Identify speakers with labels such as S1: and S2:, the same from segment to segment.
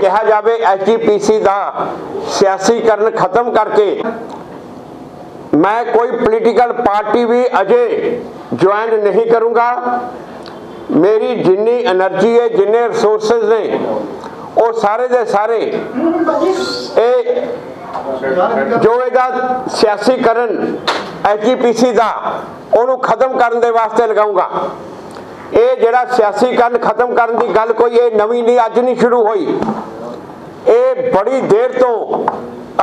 S1: ਕਿਹਾ ਜਾਵੇ, ਐਚਪੀਸੀ ਦਾ ਸਿਆਸੀਕਰਨ ਖਤਮ ਕਰਕੇ ਮੈਂ ਕੋਈ ਪੋਲੀਟੀਕਲ ਪਾਰਟੀ ਵੀ ਅਜੇ ਜੁਆਇਨ ਨਹੀਂ ਕਰੂੰਗਾ। ਮੇਰੀ ਜਿੰਨੀ એનર્ਜੀ ਹੈ, ਜਿੰਨੇ ਰਿਸੋਰਸਸ ਨੇ, ਉਹ ਸਾਰੇ ਦੇ ਸਾਰੇ ਇਹ ਜੋ ਇਹਦਾ ਸਿਆਸੀਕਰਨ ਐਚਪੀਸੀ ਦਾ, ਉਹਨੂੰ ਖਤਮ ਕਰਨ ਦੇ ਵਾਸਤੇ ਲਗਾਉਂਗਾ। ਇਹ ਜਿਹੜਾ ਸਿਆਸੀਕਰਨ ਖਤਮ ਕਰਨ ਦੀ ਗੱਲ ਕੋਈ ਇਹ ਨਵੀਂ ਨਹੀਂ ਅੱਜ ਨਹੀਂ ਸ਼ੁਰੂ ਹੋਈ। ਇਹ ਬੜੀ ਦੇਰ ਤੋਂ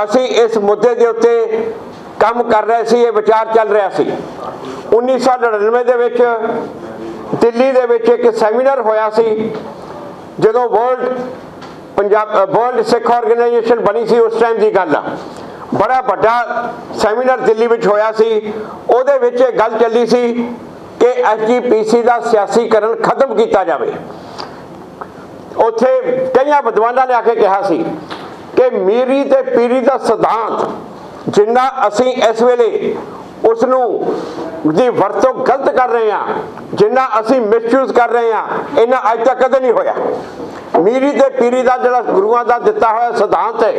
S1: ਅਸੀਂ ਇਸ ਮੁੱਦੇ ਦੇ ਉੱਤੇ ਕੰਮ ਕਰ ਰਹੇ ਸੀ, ਇਹ ਵਿਚਾਰ ਚੱਲ ਰਿਹਾ ਸੀ। 1999 ਦੇ ਵਿੱਚ ਦਿੱਲੀ ਦੇ ਵਿੱਚ ਇੱਕ ਸੈਮੀਨਾਰ ਹੋਇਆ ਸੀ, ਜਦੋਂ world Punjab, world Sikh organisation ਬਣੀ ਸੀ ਉਸ ਟਾਈਮ ਦੀ ਗੱਲ ਆ। ਬੜਾ ਵੱਡਾ ਸੈਮੀਨਾਰ ਦਿੱਲੀ ਵਿੱਚ ਹੋਇਆ ਸੀ, ਉਹਦੇ ਵਿੱਚ ਇਹ ਗੱਲ ਚੱਲੀ ਸੀ ਕਿ ਐਸਜੀਪੀਸੀ ਦਾ ਸਿਆਸੀਕਰਨ ਖਤਮ ਕੀਤਾ ਜਾਵੇ। ਉੱਥੇ ਕਈਆਂ ਵਿਦਵਾਨਾਂ ਨੇ ਆ ਕੇ ਕਿਹਾ ਸੀ ਕਿ ਮੀਰੀ ਤੇ ਪੀਰੀ ਦਾ ਸਿਧਾਂਤ ਜਿੰਨਾ ਅਸੀਂ ਇਸ ਵੇਲੇ ਉਸ ਨੂੰ ਦੀ ਵਰਤੋਂ ਗਲਤ ਕਰ ਰਹੇ ਹਾਂ, ਜਿੰਨਾ ਅਸੀਂ ਮਿਸਯੂਜ਼ ਕਰ ਰਹੇ ਹਾਂ ਇਹਨਾਂ ਅੱਜ ਤੱਕ ਕਦੇ ਨਹੀਂ ਹੋਇਆ। ਮੀਰੀ ਤੇ ਪੀਰੀ ਦਾ ਜਿਹੜਾ ਗੁਰੂਆਂ ਦਾ ਦਿੱਤਾ ਹੋਇਆ ਸਿਧਾਂਤ ਹੈ,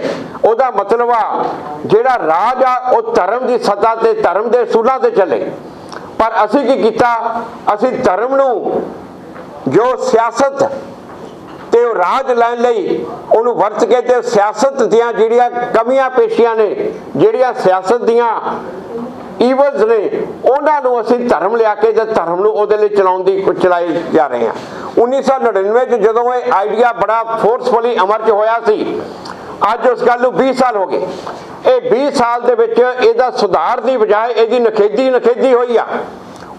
S1: ਉਹਦਾ ਮਤਲਬ ਆ ਜਿਹੜਾ ਰਾਜ ਆ, ਉਹ ਧਰਮ ਦੀ ਸੱਤਾ ਤੇ ਧਰਮ ਦੇ ਸੂਲਾਂ ਤੇ ਚੱਲੇ। ਪਰ ਅਸੀਂ ਕੀ ਕੀਤਾ? ਅਸੀਂ ਧਰਮ ਨੂੰ ਜੋ ਸਿਆਸਤ ਤੇ ਉਹ ਰਾਜ ਲੈਣ ਲਈ ਉਹਨੂੰ ਵਰਤ ਕੇ ਤੇ ਸਿਆਸਤ ਦੀਆਂ ਜਿਹੜੀਆਂ ਕਮੀਆਂ ਪੇਸ਼ੀਆਂ ਨੇ, ਜਿਹੜੀਆਂ ਸਿਆਸਤ ਦੀਆਂ ਈਵਲਸ ਨੇ, ਉਹਨਾਂ ਨੂੰ ਅਸੀਂ ਧਰਮ ਲਿਆ ਕੇ ਤੇ ਧਰਮ ਨੂੰ ਉਹਦੇ ਲਈ ਚਲਾਉਣ ਦੀ ਚਲਾਈ ਜਾ ਰਹੇ ਹਾਂ। 1999 ਚ ਜਦੋਂ ਇਹ ਆਈਡੀਆ ਬੜਾ ਫੋਰਸਫੁਲੀ ਅਮਰ ਚ ਹੋਇਆ ਸੀ, ਅੱਜ ਉਸ ਗੱਲ ਨੂੰ 20 ਸਾਲ ਹੋ ਗਏ। ਇਹ 20 ਸਾਲ ਦੇ ਵਿੱਚ ਇਹਦਾ ਸੁਧਾਰ ਦੀ ਬਜਾਏ ਇਹਦੀ ਨਖੇਦੀ ਨਖੇਦੀ ਹੋਈ ਆ।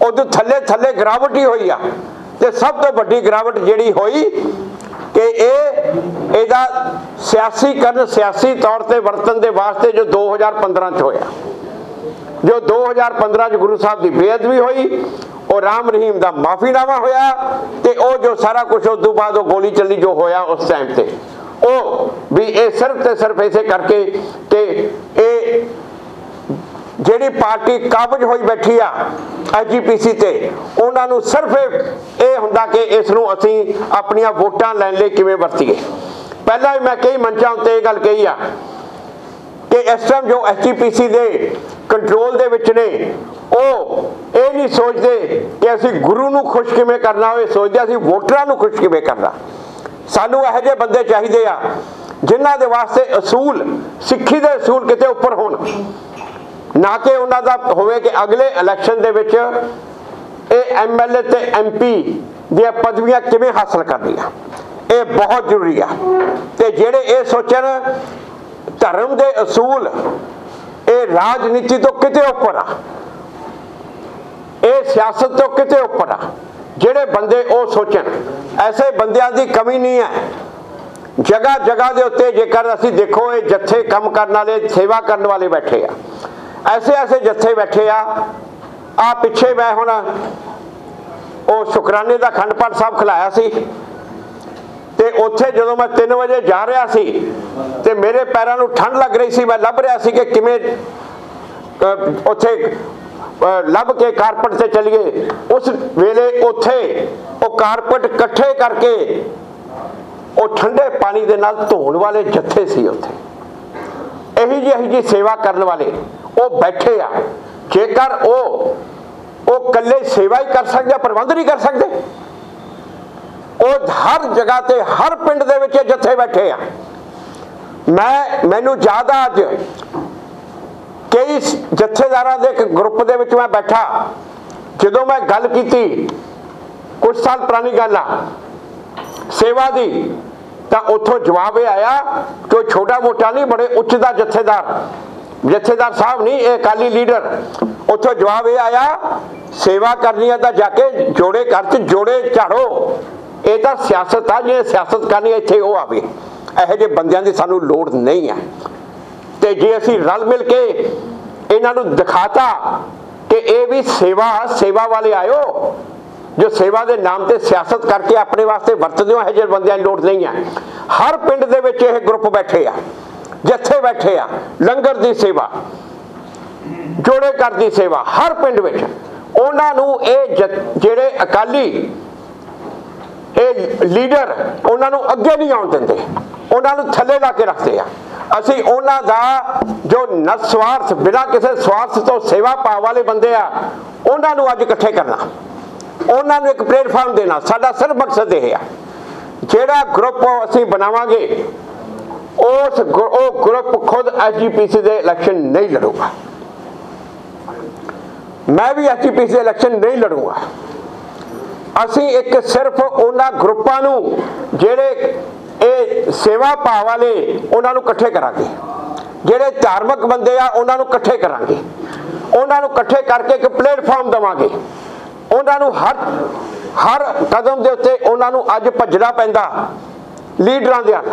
S1: ਉਹਦੇ ਥੱਲੇ ਥੱਲੇ ਗਰਾਵਟ ਹੋਈ ਆ। ਤੇ ਸਭ ਤੋਂ ਵੱਡੀ ਗਰਾਵਟ ਜਿਹੜੀ ਹੋਈ ਕਿ ਇਹ ਇਹਦਾ ਸਿਆਸੀਕਰਨ ਸਿਆਸੀ ਤੌਰ ਤੇ ਵਰਤਨ ਦੇ ਵਾਸਤੇ ਜੋ 2015 ਚ ਹੋਇਆ। ਜੋ 2015 ਚ ਗੁਰੂ ਸਾਹਿਬ ਦੀ ਬੇਅਦਬੀ ਹੋਈ, ਉਹ ਰਾਮ ਰਹੀਮ ਦਾ ਮਾਫੀਨਾਮਾ ਹੋਇਆ ਤੇ ਉਹ ਜੋ ਸਾਰਾ ਕੁਝ ਉਸ ਤੋਂ ਬਾਅਦ ਉਹ ਗੋਲੀ ਚੱਲੀ ਜੋ ਹੋਇਆ ਉਸ ਟਾਈਮ ਤੇ। ਉਹ ਵੀ ਇਹ ਸਿਰਫ ਤੇ ਸਿਰਫ ਇਸੇ ਕਰਕੇ ਕਿ ਇਹ ਜਿਹੜੀ ਪਾਰਟੀ ਕਾਬਜ ਹੋਈ ਬੈਠੀ ਆ ਐਜੀਪੀਸੀ ਤੇ, ਉਹਨਾਂ ਨੂੰ ਸਿਰਫ ਇਹ ਹੁੰਦਾ ਕਿ ਇਸ ਨੂੰ ਅਸੀਂ ਆਪਣੀਆਂ ਵੋਟਾਂ ਲੈਣ ਲਈ ਕਿਵੇਂ ਵਰਤੀਏ। ਪਹਿਲਾਂ ਵੀ ਮੈਂ ਕਈ ਮੰਚਾਂ ਉੱਤੇ ਇਹ ਗੱਲ ਕਹੀ ਆ ਕਿ ਇਸ ਟਾਈਮ ਜੋ ਐਚਪੀਸੀ ਦੇ ਕੰਟਰੋਲ ਦੇ ਵਿੱਚ ਨੇ, ਉਹ ਇਹ ਨਹੀਂ ਸੋਚਦੇ ਕਿ ਅਸੀਂ ਗੁਰੂ ਨੂੰ ਖੁਸ਼ ਕਿਵੇਂ ਕਰਨਾ ਹੋਏ ਸੋਚਦੇ ਅਸੀਂ ਵੋਟਰਾਂ ਨੂੰ ਖੁਸ਼ ਕਿਵੇਂ ਕਰਨਾ। ਸਾਨੂੰ ਇਹੋ ਜਿਹੇ ਬੰਦੇ ਚਾਹੀਦੇ ਆ ਜਿਨ੍ਹਾਂ ਦੇ ਵਾਸਤੇ ਅਸੂਲ, ਸਿੱਖੀ ਦੇ ਅਸੂਲ ਕਿਤੇ ਉੱਪਰ ਹੋਣ। ਨਾ ਕਿ ਉਹਨਾਂ ਦਾ ਹੋਵੇ ਕਿ ਅਗਲੇ ਇਲੈਕਸ਼ਨ ਦੇ ਵਿੱਚ ਇਹ ਐਮਐਲਏ ਤੇ ਐਮਪੀ ਦੀਆਂ ਪਦਵੀਆਂ ਕਿਵੇਂ ਹਾਸਲ ਕਰਨੀਆਂ। ਇਹ ਬਹੁਤ ਜ਼ਰੂਰੀ ਆ। ਤੇ ਜਿਹੜੇ ਇਹ ਸੋਚਣ ਧਰਮ ਦੇ ਅਸੂਲ, ਇਹ ਰਾਜਨੀਤੀ ਤੋਂ ਕਿਤੇ ਉੱਪਰ ਆ। ਇਹ ਸਿਆਸਤ ਤੋਂ ਕਿਤੇ ਉੱਪਰ ਆ। ਜਿਹੜੇ ਬੰਦੇ ਉਹ ਸੋਚਣ, ਐਸੇ ਬੰਦਿਆਂ ਦੀ ਕਮੀ ਨਹੀਂ ਹੈ। ਜਗ੍ਹਾ ਜਗ੍ਹਾ ਦੇ ਉੱਤੇ ਜੇਕਰ ਅਸੀਂ ਦੇਖੋ ਇਹ ਜੱਥੇ ਕੰਮ ਕਰਨ ਵਾਲੇ, ਸੇਵਾ ਕਰਨ ਵਾਲੇ ਬੈਠੇ ਆ। ਐਸੇ ਐਸੇ ਜੱਥੇ ਬੈਠੇ ਆ। ਆ ਪਿੱਛੇ ਮੈਂ ਹੁਣ ਉਹ ਸ਼ੁਕਰਾਨੇ ਦਾ ਖੰਡ ਪਾਠ ਸਾਹਿਬ ਖਿਲਾਇਆ ਸੀ। ਤੇ ਉੱਥੇ ਜਦੋਂ ਮੈਂ 3 ਵਜੇ ਜਾ ਰਿਹਾ ਸੀ ਤੇ ਮੇਰੇ ਪੈਰਾਂ ਨੂੰ ਠੰਡ ਲੱਗ ਰਹੀ ਸੀ, ਮੈਂ ਲੱਭ ਰਿਹਾ ਸੀ ਕਿ ਕਿਵੇਂ ਉੱਥੇ ਲੱਭ ਕੇ ਕਾਰਪਟ ਤੇ ਚਲੀਏ। ਉਸ ਵੇਲੇ ਉੱਥੇ ਉਹ ਕਾਰਪਟ ਇਕੱਠੇ ਕਰਕੇ ਉਹ ਠੰਡੇ ਪਾਣੀ ਦੇ ਨਾਲ ਧੋਣ ਵਾਲੇ ਜੱਥੇ ਸੀ ਉੱਥੇ। ਇਹੀ ਜਿਹੀ ਜੀ ਸੇਵਾ ਕਰਨ ਵਾਲੇ, ਉਹ ਬੈਠੇ ਆ। ਜੇਕਰ ਉਹ ਉਹ ਇਕੱਲੇ ਸੇਵਾ ਹੀ ਕਰ ਸਕਦੇ ਪ੍ਰਬੰਧ ਨਹੀਂ ਕਰ ਸਕਦੇ। ਉਹ ਹਰ ਜਗ੍ਹਾ ਤੇ, ਹਰ ਪਿੰਡ ਦੇ ਵਿੱਚ ਜੱਥੇ ਬੈਠੇ ਆ। ਮੈਂ ਮੈਨੂੰ ਜ਼ਿਆਦਾ ਅੱਜ ਕਈ ਸ- ਜਥੇਦਾਰਾਂ ਦੇ ਇੱਕ ਗਰੁੱਪ ਦੇ ਵਿੱਚ ਮੈਂ ਬੈਠਾ। ਜਦੋਂ ਮੈਂ ਗੱਲ ਕੀਤੀ, ਕੁਝ ਸਾਲ ਪੁਰਾਣੀ ਗੱਲ ਆ। ਸੇਵਾ ਦੀ ਤਾਂ ਉੱਥੋਂ ਜਵਾਬ ਇਹ ਆਇਆ ਕਿ ਉਹ ਛੋਟਾ ਮੋਟਾ ਨਹੀਂ, ਬੜੇ ਉੱਚ ਦਾ ਜਥੇਦਾਰ। ਜਥੇਦਾਰ ਸਾਹਿਬ ਨਹੀਂ, ਇਹ ਅਕਾਲੀ ਲੀਡਰ। ਉੱਥੋਂ ਜਵਾਬ ਇਹ ਆਇਆ, ਸੇਵਾ ਕਰਨੀ ਹੈ ਤਾਂ ਜਾ ਕੇ ਜੋੜੇ ਘਰ ਚ ਜੋੜੇ ਝਾੜੋ। ਇਹ ਤਾਂ ਸਿਆਸਤ ਆ, ਜੇ ਸਿਆਸਤ ਕਰਨੀ ਇੱਥੇ ਉਹ ਆਵੇ। ਇਹੋ ਜਿਹੇ ਬੰਦਿਆਂ ਦੀ ਸਾਨੂੰ ਲੋੜ ਨਹੀਂ ਹੈ ਤੇ ਜੇ ਅਸੀਂ ਰਲ ਮਿਲ ਕੇ ਇਹਨਾਂ ਨੂੰ ਦਿਖਾਤਾ ਕਿ ਇਹ ਵੀ ਸੇਵਾ ਸੇਵਾ ਵਾਲੇ ਆਇਓ ਜੋ ਸੇਵਾ ਦੇ ਨਾਮ ਤੇ ਸਿਆਸਤ ਕਰਕੇ ਆਪਣੇ ਵਾਸਤੇ ਵਰਤਦੇ ਹੋ, ਇਹ ਜਿਹੇ ਬੰਦਿਆਂ ਦੀ ਲੋੜ ਨਹੀਂ ਹੈ ਹਰ ਪਿੰਡ ਦੇ ਵਿੱਚ ਇਹ ਗਰੁੱਪ ਬੈਠੇ ਆ, ਜੱਥੇ ਬੈਠੇ ਆ, ਲੰਗਰ ਦੀ ਸੇਵਾ, ਜੋੜੇ ਘਰ ਸੇਵਾ, ਹਰ ਪਿੰਡ ਵਿੱਚ। ਉਹਨਾਂ ਨੂੰ ਇਹ ਜਿਹੜੇ ਅਕਾਲੀ, ਇਹ ਲੀਡਰ, ਉਹਨਾਂ ਨੂੰ ਅੱਗੇ ਨਹੀਂ ਆਉਣ ਦਿੰਦੇ। ਉਹਨਾਂ ਨੂੰ ਥੱਲੇ ਲਾ ਕੇ ਰੱਖਦੇ ਆ। ਅਸੀਂ ਉਹਨਾਂ ਦਾ ਜੋ ਨਸਵਾਰਥ, ਬਿਨਾਂ ਕਿਸੇ ਸਵਾਰਥ ਤੋਂ ਸੇਵਾ ਭਾਵ ਵਾਲੇ ਬੰਦੇ ਆ, ਉਹਨਾਂ ਨੂੰ ਅੱਜ ਇਕੱਠੇ ਕਰਨਾ। ਉਹਨਾਂ ਨੂੰ ਇੱਕ ਪਲੇਟਫਾਰਮ ਦੇਣਾ। ਸਾਡਾ ਸਿਰਫ ਮਕਸਦ ਇਹ ਆ। ਜਿਹੜਾ ਗਰੁੱਪ ਅਸੀਂ ਬਣਾਵਾਂਗੇ, ਉਸ ਉਹ ਗਰੁੱਪ ਖੁਦ ਐਸਜੀਪੀਸੀ ਦੇ ਇਲੈਕਸ਼ਨ ਨਹੀਂ ਲੜੂਗਾ। ਮੈਂ ਵੀ ਐਸਜੀਪੀਸੀ ਦੇ ਇਲੈਕਸ਼ਨ ਨਹੀਂ ਲੜੂਗਾ। ਅਸੀਂ ਇੱਕ ਸਿਰਫ ਉਹਨਾਂ ਗਰੁੱਪਾਂ ਨੂੰ, ਜਿਹੜੇ ਇਹ ਸੇਵਾ ਭਾਵ ਵਾਲੇ, ਉਹਨਾਂ ਨੂੰ ਇਕੱਠੇ ਕਰਾਂਗੇ। ਜਿਹੜੇ ਧਾਰਮਿਕ ਬੰਦੇ ਆ, ਉਹਨਾਂ ਨੂੰ ਇਕੱਠੇ ਕਰਾਂਗੇ। ਉਹਨਾਂ ਨੂੰ ਇਕੱਠੇ ਕਰਕੇ ਇੱਕ ਪਲੇਟਫਾਰਮ ਦਵਾਂਗੇ। ਉਹਨਾਂ ਨੂੰ ਹਰ ਹਰ ਕਦਮ ਦੇ ਉੱਤੇ ਉਹਨਾਂ ਨੂੰ ਅੱਜ ਭੱਜਣਾ ਪੈਂਦਾ। ਲੀਡਰਾਂ ਦੇ ਹੱਥ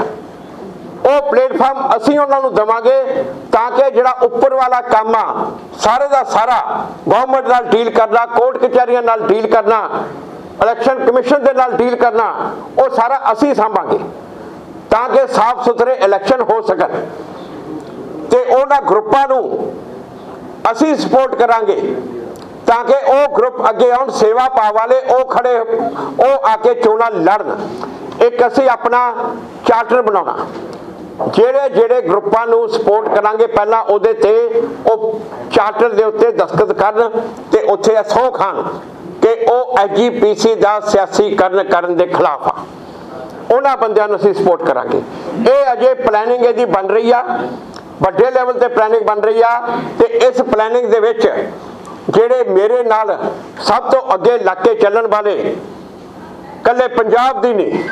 S1: ਉਹ ਪਲੇਟਫਾਰਮ ਅਸੀਂ ਉਹਨਾਂ ਨੂੰ ਦਵਾਂਗੇ ਤਾਂ ਕਿ ਜਿਹੜਾ ਉੱਪਰ ਵਾਲਾ ਕੰਮ ਆ, ਸਾਰੇ ਦਾ ਸਾਰਾ ਗਵਰਨਮੈਂਟ ਨਾਲ ਡੀਲ ਕਰਨਾ ਕੋਰਟ ਕਚਹਿਰੀਆਂ ਨਾਲ ਡੀਲ ਕਰਨਾ ਇਲੈਕਸ਼ਨ ਕਮਿਸ਼ਨ ਦੇ ਨਾਲ ਡੀਲ ਕਰਨਾ, ਉਹ ਸਾਰਾ ਅਸੀਂ ਸੰਭਾਂਗੇ। ਤਾਂ ਕਿ ਸਾਫ਼ ਸੁਥਰੇ ਇਲੈਕਸ਼ਨ ਹੋ ਸਕਣ। ਤੇ ਉਹਨਾਂ ਗਰੁੱਪਾਂ ਨੂੰ ਅਸੀਂ ਸਪੋਰਟ ਕਰਾਂਗੇ। ਤਾਂ ਕਿ ਉਹ ਗਰੁੱਪ ਅੱਗੇ ਆਉਣ, ਸੇਵਾ ਭਾਵ ਵਾਲੇ ਉਹ ਖੜੇ, ਉਹ ਆ ਕੇ ਚੋਣਾਂ ਲੜਨ। ਇੱਕ ਅਸੀਂ ਆਪਣਾ ਚਾਰਟਰ ਬਣਾਉਣਾ। ਜਿਹੜੇ ਜਿਹੜੇ ਗਰੁੱਪਾਂ ਨੂੰ ਸਪੋਰਟ ਕਰਾਂਗੇ, ਪਹਿਲਾਂ ਉਹਦੇ ਤੇ ਉਹ ਚਾਰਟਰ ਦੇ ਉੱਤੇ ਦਸਤਖਤ ਕਰਨ ਤੇ ਉੱਥੇ ਸਹੁੰ ਖਾਣ ਕਿ ਉਹ ਐਜੀਪੀਸੀ ਦਾ ਸਿਆਸੀਕਰਨ ਕਰਨ ਦੇ ਖਿਲਾਫ ਆ। ਉਹਨਾਂ ਬੰਦਿਆਂ ਨੂੰ ਅਸੀਂ ਸਪੋਰਟ ਕਰਾਂਗੇ। ਇਹ ਅਜੇ ਪਲੈਨਿੰਗ ਇਹਦੀ ਬਣ ਰਹੀ ਆ। ਵੱਡੇ ਲੈਵਲ ਤੇ ਪਲੈਨਿੰਗ ਬਣ ਰਹੀ ਆ ਤੇ ਇਸ ਪਲੈਨਿੰਗ ਦੇ ਵਿੱਚ ਜਿਹੜੇ ਮੇਰੇ ਨਾਲ ਸਭ ਤੋਂ ਅੱਗੇ ਲੱਗ ਕੇ ਚੱਲਣ ਵਾਲੇ ਕੱਲੇ ਪੰਜਾਬ ਦੀ ਨਹੀਂ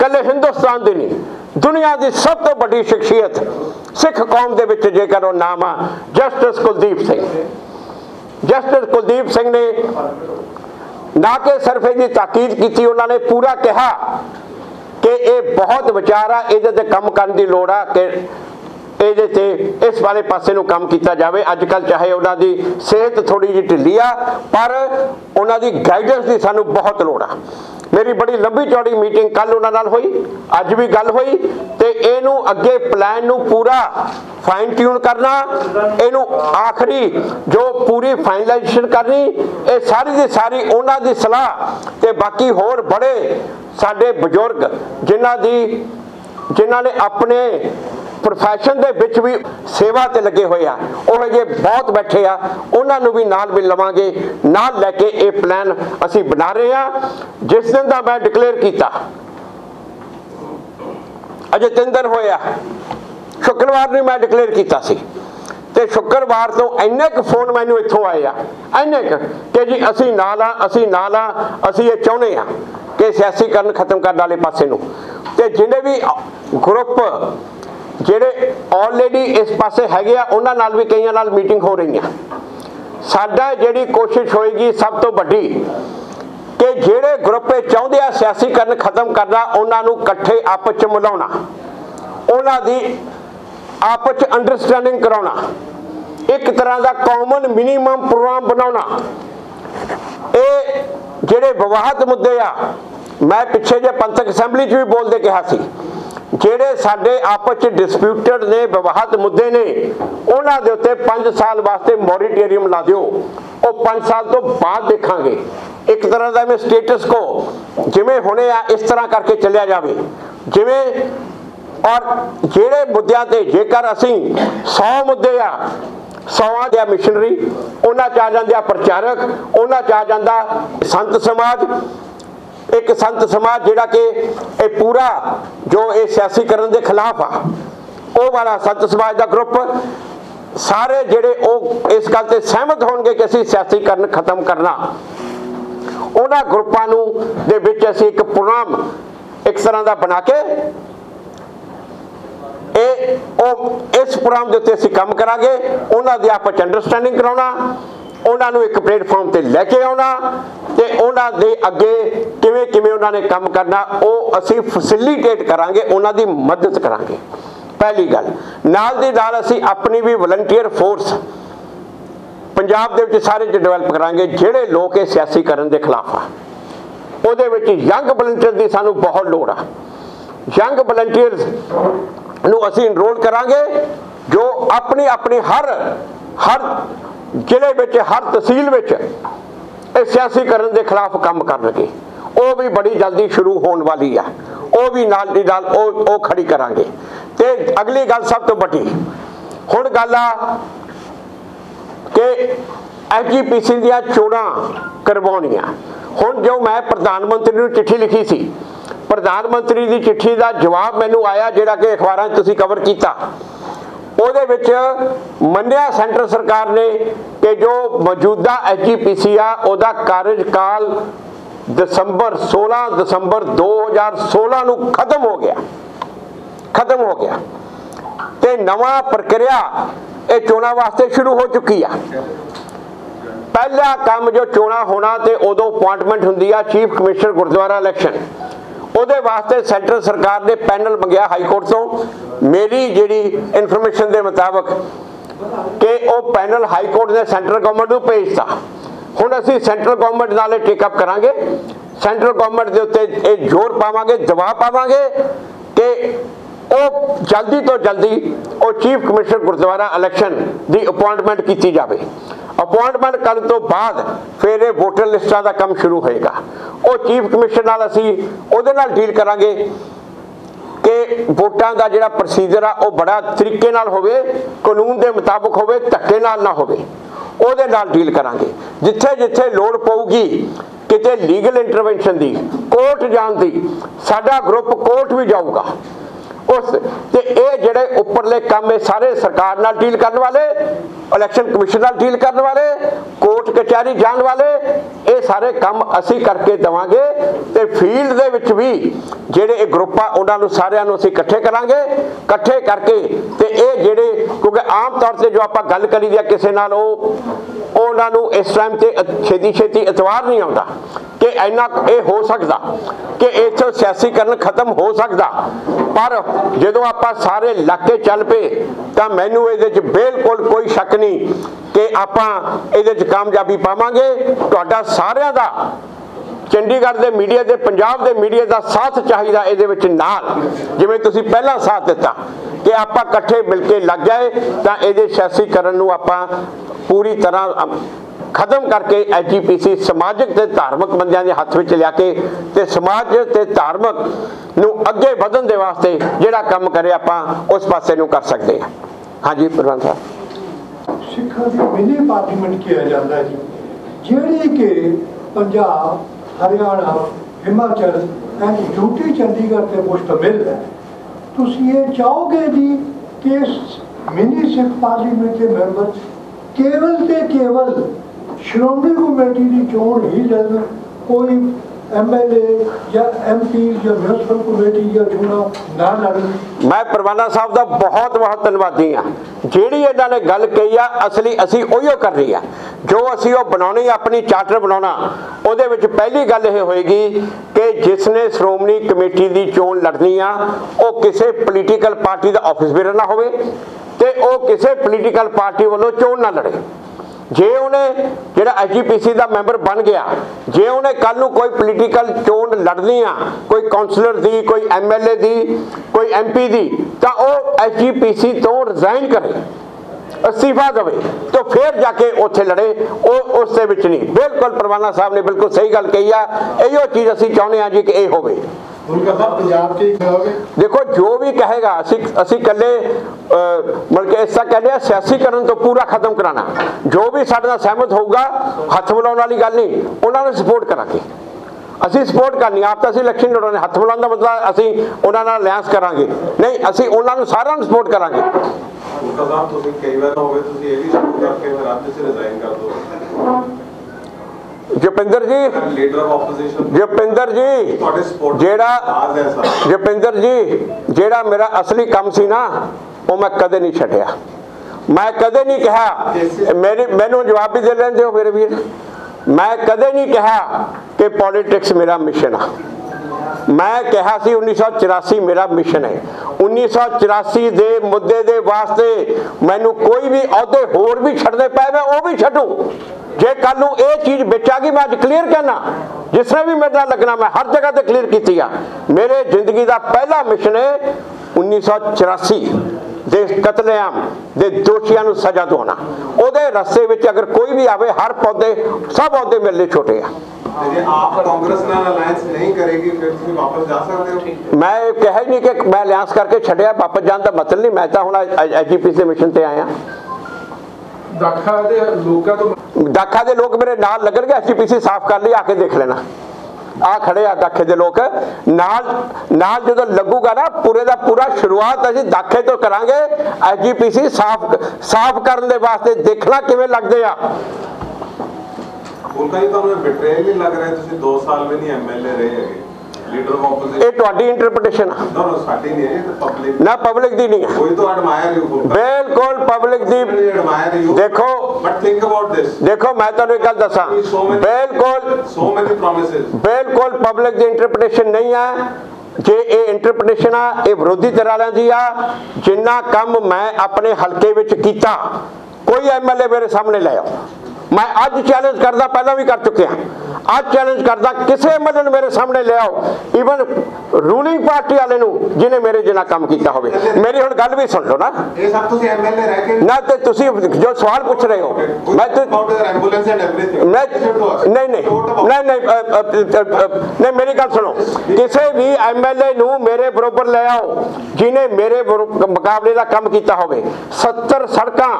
S1: ਕੱਲੇ ਹਿੰਦੁਸਤਾਨ ਦੀ ਨਹੀਂ, ਦੁਨੀਆ ਦੀ ਸਭ ਤੋਂ ਵੱਡੀ ਸ਼ਖਸੀਅਤ ਸਿੱਖ ਕੌਮ ਦੇ ਵਿੱਚ ਜੇਕਰ ਉਹ ਨਾਮ ਆ, ਜਸਟਿਸ ਕੁਲਦੀਪ ਸਿੰਘ। ਜਸਟਿਸ ਕੁਲਦੀਪ ਸਿੰਘ ਨੇ ਨਾ ਕਿ ਸਿਰਫ ਇਹਦੀ ਤਾਕੀਦ ਕੀਤੀ, ਉਹਨਾਂ ਨੇ ਪੂਰਾ ਕਿਹਾ ਕਿ ਇਹ ਬਹੁਤ ਵਿਚਾਰ ਆ, ਇਹਦੇ ਤੇ ਕੰਮ ਕਰਨ ਦੀ ਲੋੜ ਆ ਕਿ ਇਹਦੇ ਤੇ ਇਸ ਵਾਲੇ ਪਾਸੇ ਨੂੰ ਕੰਮ ਕੀਤਾ ਜਾਵੇ। ਅੱਜ ਕੱਲ ਚਾਹੇ ਉਹਨਾਂ ਦੀ ਸਿਹਤ ਥੋੜੀ ਜਿਹੀ ਢਿੱਲੀ ਆ, ਪਰ ਉਹਨਾਂ ਦੀ ਗਾਈਡੈਂਸ ਦੀ ਸਾਨੂੰ ਬਹੁਤ ਲੋੜ ਆ। ਮੇਰੀ ਬੜੀ ਲੰਬੀ ਚੌੜੀ ਮੀਟਿੰਗ ਕੱਲ ਉਹਨਾਂ ਨਾਲ ਹੋਈ, ਅੱਜ ਵੀ ਗੱਲ ਹੋਈ, ਤੇ ਇਹਨੂੰ ਅੱਗੇ ਪਲਾਨ ਨੂੰ ਪੂਰਾ ਫਾਈਨ ਟਿਊਨ ਕਰਨਾ, ਇਹਨੂੰ ਆਖਰੀ ਜੋ ਪੂਰੀ ਫਾਈਨਲਾਈਜੇਸ਼ਨ ਕਰਨੀ, ਇਹ ਸਾਰੀ ਦੀ ਸਾਰੀ ਉਹਨਾਂ ਦੀ ਸਲਾਹ, ਤੇ ਬਾਕੀ ਹੋਰ ਬੜੇ ਸਾਡੇ ਬਜ਼ੁਰਗ, ਜਿਨ੍ਹਾਂ ਦੀ, ਜਿਨ੍ਹਾਂ ਨੇ ਆਪਣੇ ਪ੍ਰੋਫੈਸ਼ਨ ਦੇ ਵਿੱਚ ਵੀ ਸੇਵਾ ਤੇ ਲੱਗੇ ਹੋਏ ਆ। ਉਹ ਜੇ ਬਹੁਤ ਬੈਠੇ ਆ। ਉਹਨਾਂ ਨੂੰ ਵੀ ਨਾਲ ਵੀ ਲਵਾਂਗੇ। ਨਾਲ ਲੈ ਕੇ ਇਹ ਪਲਾਨ ਅਸੀਂ ਬਣਾ ਰਹੇ ਆ। ਜਿਸ ਦਿਨ ਦਾ ਮੈਂ ਡਿਕਲੇਅਰ ਕੀਤਾ, ਅਜੇ ਤਿੰਨ ਦਿਨ ਹੋਇਆ ਸ਼ੁੱਕਰਵਾਰ ਨੂੰ ਮੈਂ ਡਿਕਲੇਅਰ ਕੀਤਾ ਸੀ। ਤੇ ਸ਼ੁੱਕਰਵਾਰ ਤੋਂ ਇੰਨੇ ਕੁ ਫੋਨ ਮੈਨੂੰ ਇੱਥੋਂ ਆਏ ਆ। ਇੰਨੇ ਕੁ ਕਿ ਜੀ ਅਸੀਂ ਨਾਲ ਆ, ਅਸੀਂ ਨਾਲ ਆ, ਅਸੀਂ ਇਹ ਚਾਹੁੰਦੇ ਆ ਕਿ ਸਿਆਸੀਕਰਨ ਖਤਮ ਕਰਨ ਵਾਲੇ ਪਾਸੇ ਨੂੰ। ਤੇ ਜਿਹੜੇ ਵੀ ਗਰੁੱਪ ਜਿਹੜੇ ਆਲਰੇਡੀ ਇਸ ਪਾਸੇ ਹੈਗੇ ਆ, ਉਹਨਾਂ ਨਾਲ ਵੀ ਕਈਆਂ ਨਾਲ ਮੀਟਿੰਗ ਹੋ ਰਹੀਆਂ। ਸਾਡਾ ਜਿਹੜੀ ਕੋਸ਼ਿਸ਼ ਹੋਏਗੀ ਸਭ ਤੋਂ ਵੱਡੀ ਕਿ ਜਿਹੜੇ ਗਰੁੱਪ ਚਾਹੁੰਦੇ ਆ ਸਿਆਸੀਕਰਨ ਖਤਮ ਕਰਨਾ, ਉਹਨਾਂ ਨੂੰ ਇਕੱਠੇ ਆਪਸ ਚ ਮਿਲਾਉਣਾ। ਉਹਨਾਂ ਦੀ ਆਪਸ ਚ ਅੰਡਰਸਟੈਂਡਿੰਗ ਕਰਾਉਣਾ। ਇੱਕ ਤਰ੍ਹਾਂ ਦਾ ਕਾਮਨ ਮਿਨੀਮਮ ਪ੍ਰੋਗਰਾਮ ਬਣਾਉਣਾ। ਇਹ ਜਿਹੜੇ ਵਿਵਾਦਤ ਮੁੱਦੇ ਆ, ਮੈਂ ਪਿੱਛੇ ਜੇ ਪੰਥਕ ਅਸੈਂਬਲੀ 'ਚ ਵੀ ਬੋਲਦੇ ਕਿਹਾ ਸੀ। ਜਿਹੜੇ ਸਾਡੇ ਆਪਸ 'ਚ ਡਿਸਪਿਊਟਡ ਨੇ ਵਿਵਾਦਤ ਮੁੱਦੇ ਨੇ, ਉਹਨਾਂ ਦੇ ਉੱਤੇ 5 ਸਾਲ ਵਾਸਤੇ ਮੋਰੀਟੇਰੀਅਮ ਲਾ ਦਿਓ। ਉਹ 5 ਸਾਲ ਤੋਂ ਬਾਅਦ ਦੇਖਾਂਗੇ। ਇੱਕ ਤਰ੍ਹਾਂ ਦਾ ਮੈਂ ਸਟੇਟਸ ਕੋ ਜਿਵੇਂ ਹੁਣੇ ਆ ਇਸ ਤਰ੍ਹਾਂ ਕਰਕੇ ਚੱਲਿਆ ਜਾਵੇ। ਜਿਵੇਂ, ਔਰ ਜਿਹੜੇ ਮੁੱਦਿਆਂ ਤੇ ਜੇਕਰ ਅਸੀਂ 100 ਮੁੱਦੇ ਆ, ਸੌਆਂ ਦੇ ਮਿਸ਼ਨਰੀ ਉਹਨਾਂ ਚ ਆ ਜਾਂਦੇ ਆ ਪ੍ਰਚਾਰਕ, ਉਹਨਾਂ ਚ ਆ ਜਾਂਦਾ ਸੰਤ ਸਮਾਜ ਇੱਕ ਸੰਤ ਸਮਾਜ ਜਿਹੜਾ ਕਿ ਇਹ ਪੂਰਾ ਜੋ ਇਹ ਸਿਆਸੀਕਰਨ ਦੇ ਖਿਲਾਫ ਆ, ਉਹ ਵਾਲਾ ਸੰਤ ਸਮਾਜ ਦਾ ਗਰੁੱਪ, ਸਾਰੇ ਜਿਹੜੇ ਉਹ ਇਸ ਗੱਲ ਤੇ ਸਹਿਮਤ ਹੋਣਗੇ ਕਿ ਅਸੀਂ ਸਿਆਸੀਕਰਨ ਖਤਮ ਕਰਨਾ। ਉਹਨਾਂ ਗਰੁੱਪਾਂ ਨੂੰ ਦੇ ਵਿੱਚ ਅਸੀਂ ਇੱਕ ਪ੍ਰੋਗਰਾਮ ਇੱਕ ਤਰ੍ਹਾਂ ਦਾ ਬਣਾ ਕੇ ਇਹ ਉਹ ਇਸ ਪ੍ਰੋਗਰਾਮ ਦੇ ਉੱਤੇ ਅਸੀਂ ਕੰਮ ਕਰਾਂਗੇ। ਉਹਨਾਂ ਦੀ ਆਪਸ ਅੰਡਰਸਟੈਂਡਿੰਗ ਕਰਾਉਣਾ ਉਹਨਾਂ ਨੂੰ ਇੱਕ ਪਲੇਟਫਾਰਮ ਤੇ ਲੈ ਕੇ ਆਉਣਾ ਤੇ ਉਹਨਾਂ ਦੇ ਅੱਗੇ ਕਿਵੇਂ ਕਿਵੇਂ ਉਹਨਾਂ ਨੇ ਕੰਮ ਕਰਨਾ, ਉਹ ਅਸੀਂ ਫੈਸਿਲਿਟੇਟ ਕਰਾਂਗੇ, ਉਹਨਾਂ ਦੀ ਮਦਦ ਕਰਾਂਗੇ। ਪਹਿਲੀ ਗੱਲ, ਨਾਲ ਦੀ ਨਾਲ ਅਸੀਂ ਆਪਣੀ ਵੀ ਵਲੰਟੀਅਰ ਫੋਰਸ ਪੰਜਾਬ ਦੇ ਵਿੱਚ ਸਾਰੇ ਚ ਡਿਵੈਲਪ ਕਰਾਂਗੇ, ਜਿਹੜੇ ਲੋਕ ਇਹ ਸਿਆਸੀਕਰਨ ਦੇ ਖਿਲਾਫ ਆ। ਉਹਦੇ ਵਿੱਚ ਯੰਗ ਵਲੰਟੀਅਰ ਦੀ ਸਾਨੂੰ ਬਹੁਤ ਲੋੜ ਆ। ਯੰਗ ਵਲੰਟੀਅਰਸ ਨੂੰ ਅਸੀਂ ਇਨਰੋਲ ਕਰਾਂਗੇ, ਜੋ ਆਪਣੀ ਆਪਣੀ ਹਰ ਹਰ ਜ਼ਿਲ੍ਹੇ ਵਿੱਚ ਹਰ ਤਹਿਸੀਲ ਵਿੱਚ ਇਹ ਸਿਆਸੀਕਰਨ ਦੇ ਖਿਲਾਫ ਕੰਮ ਕਰਨਗੇ। ਉਹ ਵੀ ਬੜੀ ਜਲਦੀ ਸ਼ੁਰੂ ਹੋਣ ਵਾਲੀ ਆ। ਉਹ ਵੀ ਨਾਲ ਦੀ ਨਾਲ ਉਹ ਉਹ ਖੜੀ ਕਰਾਂਗੇ। ਤੇ ਅਗਲੀ ਗੱਲ ਸਭ ਤੋਂ ਵੱਡੀ। ਹੁਣ ਗੱਲ ਆ ਕਿ ਐਜੀਪੀਸੀ ਦੀਆਂ ਚੋਣਾਂ ਕਰਵਾਉਣੀਆਂ। ਹੁਣ ਜੋ ਮੈਂ ਪ੍ਰਧਾਨ ਮੰਤਰੀ ਨੂੰ ਚਿੱਠੀ ਲਿਖੀ ਸੀ, ਪ੍ਰਧਾਨ ਮੰਤਰੀ ਦੀ ਚਿੱਠੀ ਦਾ ਜਵਾਬ ਮੈਨੂੰ ਆਇਆ ਜਿਹੜਾ ਕਿ ਅਖਬਾਰਾਂ 'ਚ ਤੁਸੀਂ ਕਵਰ ਕੀਤਾ। ਉਹਦੇ ਵਿੱਚ ਮੰਨਿਆ ਸੈਂਟਰ ਸਰਕਾਰ ਨੇ ਕਿ ਜੋ ਮੌਜੂਦਾ ਐਜੀਪੀਸੀ ਆ, ਉਹਦਾ ਕਾਰਜਕਾਲ ਦਸੰਬਰ 16 ਦਸੰਬਰ 2016 ਨੂੰ ਖਤਮ ਹੋ ਗਿਆ। ਖਤਮ ਹੋ ਗਿਆ। ਤੇ ਨਵਾਂ ਪ੍ਰਕਿਰਿਆ ਇਹ ਚੋਣਾਂ ਵਾਸਤੇ ਸ਼ੁਰੂ ਹੋ ਚੁੱਕੀ ਆ। ਪਹਿਲਾ ਕੰਮ ਜੋ ਚੋਣਾਂ ਹੋਣਾ ਤੇ ਉਦੋਂ ਅਪਾਇੰਟਮੈਂਟ ਹੁੰਦੀ ਆ ਚੀਫ ਕਮਿਸ਼ਨਰ ਗੁਰਦੁਆਰਾ ਇਲੈਕਸ਼ਨ ਉਹਦੇ ਵਾਸਤੇ ਸੈਂਟਰ ਸਰਕਾਰ ਨੇ ਪੈਨਲ ਮੰਗਿਆ ਹਾਈ ਕੋਰਟ ਤੋਂ। ਮੇਰੀ ਜਿਹੜੀ ਇਨਫੋਰਮੇਸ਼ਨ ਦੇ ਮੁਤਾਬਕ ਕਿ ਉਹ ਪੈਨਲ ਹਾਈ ਕੋਰਟ ਨੇ ਸੈਂਟਰ ਗਵਰਨਮੈਂਟ ਨੂੰ ਭੇਜਤਾ। ਹੁਣ ਅਸੀਂ ਸੈਂਟਰਲ ਗਵਰਨਮੈਂਟ ਨਾਲੇ ਟੇਕ ਅਪ ਕਰਾਂਗੇ। ਸੈਂਟਰਲ ਗਵਰਨਮੈਂਟ ਦੇ ਉੱਤੇ ਇਹ ਜ਼ੋਰ ਪਾਵਾਂਗੇ ਦਬਾਅ ਪਾਵਾਂਗੇ ਕਿ ਉਹ ਜਲਦੀ ਤੋਂ ਜਲਦੀ ਉਹ ਚੀਫ ਕਮਿਸ਼ਨਰ ਗੁਰਦੁਆਰਾ ਇਲੈਕਸ਼ਨ ਦੀ ਅਪਾਇੰਟਮੈਂਟ ਕੀਤੀ ਜਾਵੇ। ਅਪਾਇੰਟਮੈਂਟ ਕਰਨ ਤੋਂ ਬਾਅਦ ਫਿਰ ਇਹ ਵੋਟਰ ਲਿਸਟਾਂ ਦਾ ਕੰਮ ਸ਼ੁਰੂ ਹੋਏਗਾ। ਉਹ ਚੀਫ ਕਮਿਸ਼ਨਰ ਨਾਲ ਅਸੀਂ ਉਹਦੇ ਨਾਲ ਡੀਲ ਕਰਾਂਗੇ ਕਿ ਵੋਟਾਂ ਦਾ ਜਿਹੜਾ ਪ੍ਰੋਸੀਜਰ ਆ, ਉਹ ਬੜਾ ਤਰੀਕੇ ਨਾਲ ਹੋਵੇ, ਕਾਨੂੰਨ ਦੇ ਮੁਤਾਬਕ ਹੋਵੇ, ਧੱਕੇ ਨਾਲ ਨਾ ਹੋਵੇ। ਉਹਦੇ ਨਾਲ ਡੀਲ ਕਰਾਂਗੇ। ਜਿੱਥੇ ਜਿੱਥੇ ਲੋੜ ਪਊਗੀ, ਕਿਤੇ ਲੀਗਲ ਇੰਟਰਵੈਂਸ਼ਨ ਦੀ ਕੋਰਟ ਜਾਣ ਦੀ, ਸਾਡਾ ਗਰੁੱਪ ਕੋਰਟ ਵੀ ਜਾਊਗਾ। ਉਸ ਤੇ ਇਹ ਜਿਹੜੇ ਉੱਪਰਲੇ ਕੰਮ ਇਹ ਸਾਰੇ ਸਰਕਾਰ ਨਾਲ ਡੀਲ ਕਰਨ ਵਾਲੇ ਇਲੈਕਸ਼ਨ ਕਮਿਸ਼ਨ ਨਾਲ ਡੀਲ ਕਰਨ ਵਾਲੇ ਕੋਰਟ ਕਚਹਿਰੀ ਜਾਣ ਵਾਲੇ, ਇਹ ਸਾਰੇ ਕੰਮ ਅਸੀਂ ਕਰਕੇ ਦਵਾਂਗੇ ਤੇ ਫੀਲਡ ਦੇ ਵਿੱਚ ਵੀ ਜਿਹੜੇ ਇਹ ਗਰੁੱਪ ਆ, ਉਹਨਾਂ ਨੂੰ ਸਾਰਿਆਂ ਨੂੰ ਅਸੀਂ ਇਕੱਠੇ ਕਰਾਂਗੇ। ਇਕੱਠੇ ਕਰਕੇ ਤੇ ਇਹ ਜਿਹੜੇ, ਕਿਉਂਕਿ ਆਮ ਤੌਰ ਤੇ ਜੋ ਆਪਾਂ ਗੱਲ ਕਰੀਦੀ ਆ ਕਿਸੇ ਨਾਲ, ਉਹ, ਉਹਨਾਂ ਨੂੰ ਇਸ ਟਾਈਮ ਤੇ ਛੇਤੀ ਛੇਤੀ ਇਤਵਾਰ ਨਹੀਂ ਆਉਂਦਾ। ਕਿ ਇੰਨਾ ਇਹ ਹੋ ਸਕਦਾ ਕਿ ਇੱਥੋਂ ਸਿਆਸੀਕਰਨ ਖਤਮ ਹੋ ਸਕਦਾ। ਪਰ ਜਦੋਂ ਆਪਾਂ ਸਾਰੇ ਇਲਾਕੇ ਚੱਲ ਪਏ, ਤਾਂ ਮੈਨੂੰ ਇਹਦੇ 'ਚ ਬਿਲਕੁਲ ਕੋਈ ਸ਼ੱਕ ਨਹੀਂ ਕਿ ਆਪਾਂ ਇਹਦੇ 'ਚ ਕਾਮਯਾਬੀ ਪਾਵਾਂਗੇ। ਤੁਹਾਡਾ ਸਾਰਿਆਂ ਦਾ, ਚੰਡੀਗੜ੍ਹ ਦੇ ਮੀਡੀਆ ਦੇ, ਪੰਜਾਬ ਦੇ ਮੀਡੀਆ ਦਾ ਸਾਥ ਚਾਹੀਦਾ ਇਹਦੇ ਵਿੱਚ ਨਾਲ। ਜਿਵੇਂ ਤੁਸੀਂ ਪਹਿਲਾਂ ਸਾਥ ਦਿੱਤਾ ਕਿ ਆਪਾਂ ਇਕੱਠੇ ਮਿਲ ਕੇ ਲੱਗ ਜਾਏ, ਤਾਂ ਇਹਦੇ ਸਿਆਸੀਕਰਨ ਨੂੰ ਆਪਾਂ ਪੂਰੀ ਤਰ੍ਹਾਂ ਖਤਮ ਕਰਕੇ ਐਜੀਪੀਸੀ ਸਮਾਜਿਕ ਤੇ ਧਾਰਮਿਕ ਬੰਦਿਆਂ ਦੇ ਹੱਥ ਵਿੱਚ ਲਿਆ ਕੇ ਤੇ ਸਮਾਜ ਤੇ ਧਾਰਮਿਕ ਨੂੰ ਅੱਗੇ ਵਧਣ ਦੇ ਵਾਸਤੇ ਜਿਹੜਾ ਕੰਮ ਕਰੇ ਆਪਾਂ, ਉਸ ਪਾਸੇ ਨੂੰ ਕਰ ਸਕਦੇ ਹਾਂ। ਹਾਂਜੀ, ਪ੍ਰਧਾਨ ਸਾਹਿਬ।
S2: ਸਿੱਖਾਂ ਦੀ ਮਿਨੀ ਪਾਰਲੀਮੈਂਟ ਕਿਹਾ ਜਾਂਦਾ ਜੀ। ਜਿਹੜੀ ਕਿ ਪੰਜਾਬ, ਹਰਿਆਣਾ, ਹਿਮਾਚਲ ਐਂਡ ਯੂਟੀ ਚੰਡੀਗੜ੍ਹ ਤੇ ਮੁਸ਼ਤਮਿਲ ਹੈ ਤੁਸੀਂ ਇਹ ਚਾਹੋਗੇ ਜੀ ਕਿ ਮਿਨੀ ਸਿੱਖ ਪਾਰਲੀਮੈਂਟ ਦੇ ਮੈਂਬਰ ਕੇਵਲ ਤੇ ਕੇਵਲ ਸ਼੍ਰੋਮਣੀ ਕਮੇਟੀ ਦੀ ਚੋਣ ਹੀ ਲੜਨ ਕੋਈ ਐਮਐਲਏ ਜਾਂ ਐਮਪੀ ਜਾਂ ਮਿਊਨਿਸਪਲ ਕਮੇਟੀ ਜਾਂ ਚੋਣਾਂ ਨਾ ਲੜਨ।
S1: ਮੈਂ ਪਰਵਾਨਾ ਸਾਹਿਬ ਦਾ ਬਹੁਤ ਬਹੁਤ ਧੰਨਵਾਦੀ ਆ ਜਿਹੜੀ ਇਹਨਾਂ ਨੇ ਗੱਲ ਕਹੀ ਆ, ਅਸਲੀ ਅਸੀਂ ਉਹੀਓ ਕਰ ਰਹੀ ਆ। ਜੋ ਅਸੀਂ ਉਹ ਬਣਾਉਣੀ, ਆਪਣੀ ਚਾਰਟਰ ਬਣਾਉਣਾ, ਉਹਦੇ ਵਿੱਚ ਪਹਿਲੀ ਗੱਲ ਇਹ ਹੋਏਗੀ ਕਿ ਜਿਸ ਨੇ ਸ਼੍ਰੋਮਣੀ ਕਮੇਟੀ ਦੀ ਚੋਣ ਲੜਨੀ ਆ, ਉਹ ਕਿਸੇ ਪੋਲੀਟੀਕਲ ਪਾਰਟੀ ਦਾ ਆਫਿਸ ਬੇਰਰ ਨਾ ਹੋਵੇ ਤੇ ਉਹ ਕਿਸੇ ਪੋਲੀਟੀਕਲ ਪਾਰਟੀ ਵੱਲੋਂ ਚੋਣ ਨਾ ਲੜੇ। ਜੇ ਉਹਨੇ ਜਿਹੜਾ ਐਜੀਪੀਸੀ ਦਾ ਮੈਂਬਰ ਬਣ ਗਿਆ, ਜੇ ਉਹਨੇ ਕੱਲ ਨੂੰ ਕੋਈ ਪੋਲੀਟੀਕਲ ਚੋਣ ਲੜਨੀ ਆ, ਕੋਈ ਕਾਉਂਸਲਰ ਦੀ, ਕੋਈ ਐਮਐਲਏ ਦੀ, ਕੋਈ ਐਮਪੀ ਦੀ, ਤਾਂ ਉਹ ਐਜੀਪੀਸੀ ਤੋਂ ਰਿਜ਼ਾਈਨ ਕਰੇ, ਅਸਤੀਫਾ ਦੇਵੇ, ਤਾਂ ਫਿਰ ਜਾ ਕੇ ਉੱਥੇ ਲੜੇ, ਉਹ ਉਸ ਦੇ ਵਿੱਚ ਨਹੀਂ। ਬਿਲਕੁਲ ਪ੍ਰਵਾਨਾ ਸਾਹਿਬ ਨੇ ਬਿਲਕੁਲ ਸਹੀ ਗੱਲ ਕਹੀ ਆ, ਇਹੋ ਚੀਜ਼ ਅਸੀਂ ਚਾਹੁੰਦੇ ਆ ਜੀ ਕਿ ਇਹ ਹੋਵੇ।
S3: ਪੰਜਾਬ ਹੀ
S1: ਦੇਖੋ ਜੋ ਵੀ ਕਹੇਗਾ ਅਸੀਂ ਅਸੀਂ ਕੱਲੇ ਮਤਲਬ ਕਿ ਇਸ ਕਹਿੰਦੇ ਆ ਸਿਆਸੀਕਰਨ ਤੋਂ ਪੂਰਾ ਖਤਮ ਕਰਾਣਾ। ਜੋ ਵੀ ਸਾਡੇ ਨਾਲ ਸਹਿਮਤ ਹੋਊਗਾ ਹੱਥ ਮਿਲਾਉਣ ਵਾਲੀ ਗੱਲ ਨਹੀਂ ਉਹਨਾਂ ਨੂੰ ਸਪੋਰਟ ਕਰਾਂਗੇ। ਅਸੀਂ ਸਪੋਰਟ ਕਰਨੀ ਆਪ ਤਾਂ ਅਸੀਂ ਇਲੈਕਸ਼ਨ ਲੜਾਉਣੇ ਹੱਥ ਮਿਲਾਉਣ ਦਾ ਮਤਲਬ ਅਸੀਂ ਉਹਨਾਂ ਨਾਲ ਅਲਾਈਅੰਸ ਕਰਾਂਗੇ। ਨਹੀਂ ਅਸੀਂ ਉਹਨਾਂ ਨੂੰ ਸਾਰਿਆਂ ਨੂੰ ਸਪੋਰਟ ਕਰਾਂਗੇ।
S4: ਸਾਹਿਬ ਤੁਸੀਂ ਕਈ ਵਾਰ ਹੋਵੇ ਤੁਸੀਂ ਇਹ ਵੀ ਸ਼ੁਰੂ ਕਰਕੇ ਫਿਰ ਅੱਜ ਸੇ ਰਿਜ਼ਾਈਨ ਕਰ ਦਿਓ।
S1: ਜਪਿੰਦਰ ਜੀ।
S4: ਲੀਡਰ ਆਫ ਆਪੋਜੀਸ਼ਨ
S1: ਜਪਿੰਦਰ ਜੀ
S4: ਤੁਹਾਡੇ ਸਪੋਰਟ
S1: ਜਿਹੜਾ ਜਪਿੰਦਰ ਜੀ ਜਿਹੜਾ ਮੇਰਾ ਅਸਲੀ ਕੰਮ ਸੀ ਨਾ ਉਹ ਮੈਂ ਕਦੇ ਨਹੀਂ ਛੱਡਿਆ। ਮੈਂ ਕਦੇ ਨਹੀਂ ਕਿਹਾ ਮੇਰੀ ਮੈਨੂੰ ਜਵਾਬ ਵੀ ਦੇ ਲੈਂਦੇ ਹੋ ਮੇਰੇ ਵੀਰ। ਮੈਂ ਕਦੇ ਨਹੀਂ ਕਿਹਾ ਕਿ ਪੋਲਿਟਿਕਸ ਮੇਰਾ ਮਿਸ਼ਨ ਆ। ਮੈਂ ਕਿਹਾ ਸੀ 1984 ਮੇਰਾ ਮਿਸ਼ਨ ਹੈ। 1984 ਦੇ ਮੁੱਦੇ ਦੇ ਵਾਸਤੇ ਮੈਨੂੰ ਕੋਈ ਵੀ ਅਹੁਦੇ ਹੋਰ ਵੀ ਛੱਡਦੇ ਪਏ ਮੈਂ ਉਹ ਵੀ ਛੱਡੂ। ਜੇ ਕੱਲ ਨੂੰ ਇਹ ਚੀਜ਼ ਵਿੱਚ ਆ ਗਈ ਮੈਂ ਅੱਜ ਕਲੀਅਰ ਕਹਿਣਾ ਜਿਸ ਨੇ ਵੀ ਮੇਰੇ ਨਾਲ ਲੱਗਣਾ ਮੈਂ ਹਰ ਜਗ੍ਹਾ ਤੇ ਕਲੀਅਰ ਕੀਤੀ ਆ। ਮੇਰੇ ਜ਼ਿੰਦਗੀ ਦਾ ਪਹਿਲਾ ਮਿਸ਼ਨ ਹੈ 1984 ਦੇ ਕਤਲੇਆਮ ਦੇ ਦੋਸ਼ੀਆਂ ਨੂੰ ਸਜ਼ਾ ਦਿਵਾਉਣਾ। ਉਹਦੇ ਰਸਤੇ ਵਿੱਚ ਅਗਰ ਕੋਈ ਵੀ ਆਵੇ ਹਰ ਪੌਦੇ ਸਭ ਪੌਦੇ ਮੇਰੇ ਲਈ ਛੋਟੇ ਆ।
S4: ਤੇ ਜੇ ਆਪ ਕਾਂਗਰਸ ਨਾਲ ਅਲਾਈਅੰਸ ਨਹੀਂ ਕਰੇਗੀ ਫਿਰ ਤੁਸੀਂ ਵਾਪਸ ਜਾ ਸਕਦੇ ਹੋ?
S1: ਮੈਂ ਇਹ ਕਿਹਾ ਹੀ ਨਹੀਂ ਕਿ ਮੈਂ ਅਲਿਆਂਸ ਕਰਕੇ ਛੱਡਿਆ ਵਾਪਸ ਜਾਣ ਦਾ ਮਤਲਬ ਨਹੀਂ ਮੈਂ ਤਾਂ ਹੁਣ ਐਜੀਪੀਸੀ ਦੇ ਮਿਸ਼ਨ ਤੇ ਆਇਆ।
S3: ਦਾਖਾ ਦੇ ਲੋਕਾਂ ਤੋਂ
S1: ਦਾਖਾ ਦੇ ਲੋਕ ਮੇਰੇ ਨਾਲ ਲੱਗਣਗੇ ਐਸਜੀਪੀਸੀ ਸਾਫ਼ ਕਰ ਲਈ ਆ ਕੇ ਦੇਖ ਲੈਣਾ। ਆ ਖੜੇ ਆ ਦਾਖੇ ਦੇ ਲੋਕ। ਨਾਲ ਨਾਲ ਜਦੋਂ ਲੱਗੂਗਾ ਨਾ ਪੂਰੇ ਦਾ ਪੂਰਾ ਸ਼ੁਰੂਆਤ ਅਸੀਂ ਦਾਖੇ ਤੋਂ ਕਰਾਂਗੇ। ਐਸਜੀਪੀਸੀ ਸਾਫ਼ ਸਾਫ਼ ਕਰਨ ਦੇ ਵਾਸਤੇ ਦੇਖਣਾ ਕਿਵੇਂ ਲੱਗਦੇ ਆ।
S4: ਫੁਲਕਾ ਜੀ ਤੁਹਾਨੂੰ ਬਿਟਰੇਲ ਹੀ ਲੱਗ ਰਿਹਾ ਤੁਸੀਂ 2 ਸਾਲ ਵੀ ਨਹੀਂ ਐਮਐਲਏ ਰਹੇ ਹੈਗੇ। ਲੀਡਰ ਆਫ
S1: ਇਹ ਤੁਹਾਡੀ ਇੰਟਰਪ੍ਰੀਟੇਸ਼ਨ ਆ।
S4: ਨੋ ਨੋ ਸਾਡੀ ਨਹੀਂ ਹੈ ਇਹ ਪਬਲਿਕ
S1: ਨਾ ਪਬਲਿਕ ਦੀ ਨਹੀਂ ਹੈ।
S4: ਕੋਈ ਤਾਂ ਐਡਮਾਇਰ ਯੂ
S1: ਬਿਲਕੁਲ ਪਬਲਿਕ ਦੀ
S4: ਐਡਮਾਇਰ ਯੂ
S1: ਦੇਖੋ।
S4: ਬਟ ਥਿੰਕ ਅਬਾਊਟ ਦਿਸ
S1: ਦੇਖੋ ਮੈਂ ਤੁਹਾਨੂੰ ਇੱਕ ਗੱਲ ਦੱਸਾਂ। ਬਿਲਕੁਲ
S4: so many promises
S1: ਬਿਲਕੁਲ ਪਬਲਿਕ ਦੀ ਇੰਟਰਪ੍ਰੀਟੇਸ਼ਨ ਨਹੀਂ ਹੈ। ਜੇ ਇਹ ਇੰਟਰਪ੍ਰੀਟੇਸ਼ਨ ਆ ਇਹ ਵਿਰੋਧੀ ਧਿਰ ਵਾਲਿਆਂ ਦੀ ਆ। ਜਿੰਨਾ ਕੰਮ ਮੈਂ ਆਪਣੇ ਹਲਕੇ ਵਿੱਚ ਕੀਤਾ ਕੋਈ ਐਮਐਲਏ ਮੇਰੇ ਸਾਹਮਣੇ ਲੈ ਆਓ। ਮੈਂ ਅੱਜ ਚੈਲੰਜ ਕਰਦਾ ਪਹਿਲਾਂ ਵੀ ਕਰ ਚੁੱਕਿਆ। ਅੱਜ ਚੈਲੰਜ ਕਰਦਾ ਕਿਸੇ ਐਮਐਲਏ ਨੂੰ ਮੇਰੇ ਸਾਹਮਣੇ ਲੈ ਆਓ। ਈਵਨ ਰੂਲਿੰਗ ਪਾਰਟੀ ਵਾਲੇ ਨੂੰ ਜਿਨੇ ਮੇਰੇ ਜਿੰਨਾ ਕੰਮ ਕੀਤਾ ਹੋਵੇ। ਮੇਰੀ ਹੁਣ ਗੱਲ ਵੀ ਸੁਣ ਲਓ ਨਾ।
S4: ਇਹ ਸਭ ਤੁਸੀਂ ਐਮਐਲਏ ਰਹਿ ਕੇ
S1: ਨਾ ਤੇ ਤੁਸੀਂ ਜੋ ਸਵਾਲ ਪੁੱਛ ਰਹੇ ਹੋ ਮੈਂ ਤੇ
S4: about the ambulance and everything
S1: ਮੈਂ ਨਹੀਂ ਨਹੀਂ। ਨਹੀਂ ਨਹੀਂ ਨਹੀਂ ਮੇਰੀ ਗੱਲ ਸੁਣੋ। ਕਿਸੇ ਵੀ ਐਮਐਲਏ ਨੂੰ ਮੇਰੇ ਬਰੋਬਰ ਲੈ ਆਓ ਜਿਨੇ ਮੇਰੇ ਮੁਕਾਬਲੇ ਦਾ ਕੰਮ ਕੀਤਾ ਹੋਵੇ। 70 ਸੜਕਾਂ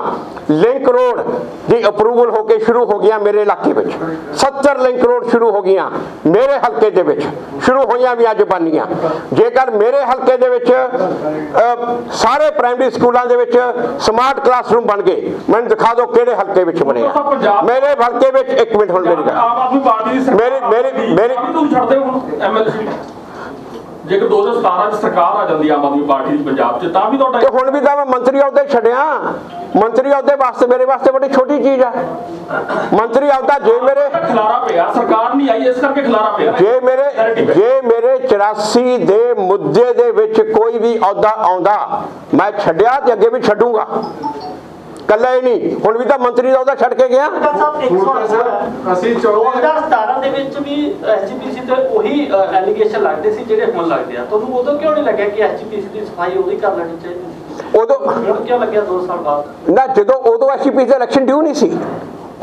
S1: ਲਿੰਕ ਰੋਡ ਦੀ ਅਪਰੂਵਲ ਹੋ ਕੇ ਸ਼ੁਰੂ ਹੋ ਗਈਆਂ ਮੇਰੇ ਇਲਾਕੇ ਵਿੱਚ। 70 ਲਿੰਕ ਰੋਡ ਸ਼ੁਰੂ ਹੋ ਗਈਆਂ ਮੇਰੇ ਹਲਕੇ ਦੇ ਵਿੱਚ। ਸ਼ੁਰੂ ਹੋਈਆਂ ਵੀ ਅੱਜ ਬਣਨੀਆਂ। ਜੇਕਰ ਮੇਰੇ ਹਲਕੇ ਦੇ ਵਿੱਚ ਸਾਰੇ ਪ੍ਰਾਇਮਰੀ ਸਕੂਲਾਂ ਦੇ ਵਿੱਚ ਸਮਾਰਟ ਕਲਾਸਰੂਮ ਬਣ ਗਏ ਮੈਨੂੰ ਦਿਖਾ ਦਿਓ ਕਿਹੜੇ ਹਲਕੇ ਵਿੱਚ ਬਣੇ ਆ। ਮੇਰੇ ਹਲਕੇ ਵਿੱਚ ਇੱਕ ਮਿੰਟ ਹੁਣ ਮੇਰੀ ਗੱਲ। ਮੇਰੀ- ਮੇਰੀ- ਮੇਰੀ-
S5: ਤੁਸੀਂ ਛੱਡਦੇ ਹੋ ਐਮਐਲਏ ਜੇਕਰ 2017 ਚ ਸਰਕਾਰ ਆ ਜਾਂਦੀ ਆਮ ਆਦਮੀ ਪਾਰਟੀ ਦੀ ਪੰਜਾਬ ਚ ਤਾਂ ਵੀ ਤੁਹਾਡਾ
S1: ਤੇ ਹੁਣ ਵੀ ਤਾਂ ਮੈਂ ਮੰਤਰੀ ਅਹੁਦੇ ਛੱਡਿਆ। ਮੰਤਰੀ ਅਹੁਦੇ ਵਾਸਤੇ ਮੇਰੇ ਵਾਸਤੇ ਬੜੀ ਛੋਟੀ ਚੀਜ਼ ਆ। ਮੰਤਰੀ ਅਹੁਦਾ ਜੇ ਮੇਰੇ
S5: ਖਿਲਾਰਾ ਪਿਆ ਸਰਕਾਰ ਨਹੀਂ ਆਈ ਇਸ ਕਰਕੇ ਖਿਲਾਰਾ ਪਿਆ।
S1: ਜੇ ਮੇਰੇ ਜੇ ਮੇਰੇ 84 ਦੇ ਮੁੱਦੇ ਦੇ ਵਿੱਚ ਕੋਈ ਵੀ ਅਹੁਦਾ ਆਉਂਦਾ ਮੈਂ ਛੱਡਿਆ ਤੇ ਅੱਗੇ ਵੀ ਛੱਡੂਗਾ। ਕੱਲਾ ਹੀ ਨਹੀਂ ਹੁਣ ਵੀ ਤਾਂ ਮੰਤਰੀ ਦਾ ਅਹੁਦਾ ਛੱਡ ਕੇ ਗਿਆ।
S3: ਅਸੀਂ ਚਾਹੁੰਦੇ
S6: 2017 ਦੇ ਵਿੱਚ ਵੀ ਐਸਜੀਪੀਸੀ ਤੇ ਉਹੀ ਐਲੀਗੇਸ਼ਨ ਲੱਗਦੇ ਸੀ ਜਿਹੜੇ ਹੁਣ ਲੱਗਦੇ ਆ। ਤੁਹਾਨੂੰ ਉਦੋਂ ਕਿਉਂ ਨਹੀਂ ਲੱਗਿਆ ਕਿ ਐਸਜੀਪੀਸੀ ਦੀ ਸਫ਼ਾਈ ਉਹਦੀ ਕਰ ਲੈਣੀ ਚਾਹੀਦੀ ਸੀ?
S1: ਉਦੋਂ
S6: ਹੁਣ ਕਿਉਂ ਲੱਗਿਆ 2 ਸਾਲ ਬਾਅਦ?
S1: ਨਾ ਜਦੋਂ ਉਦੋਂ ਐਸਜੀਪੀ ਦਾ ਇਲੈਕਸ਼ਨ ਡਿਊ ਨਹੀਂ ਸੀ।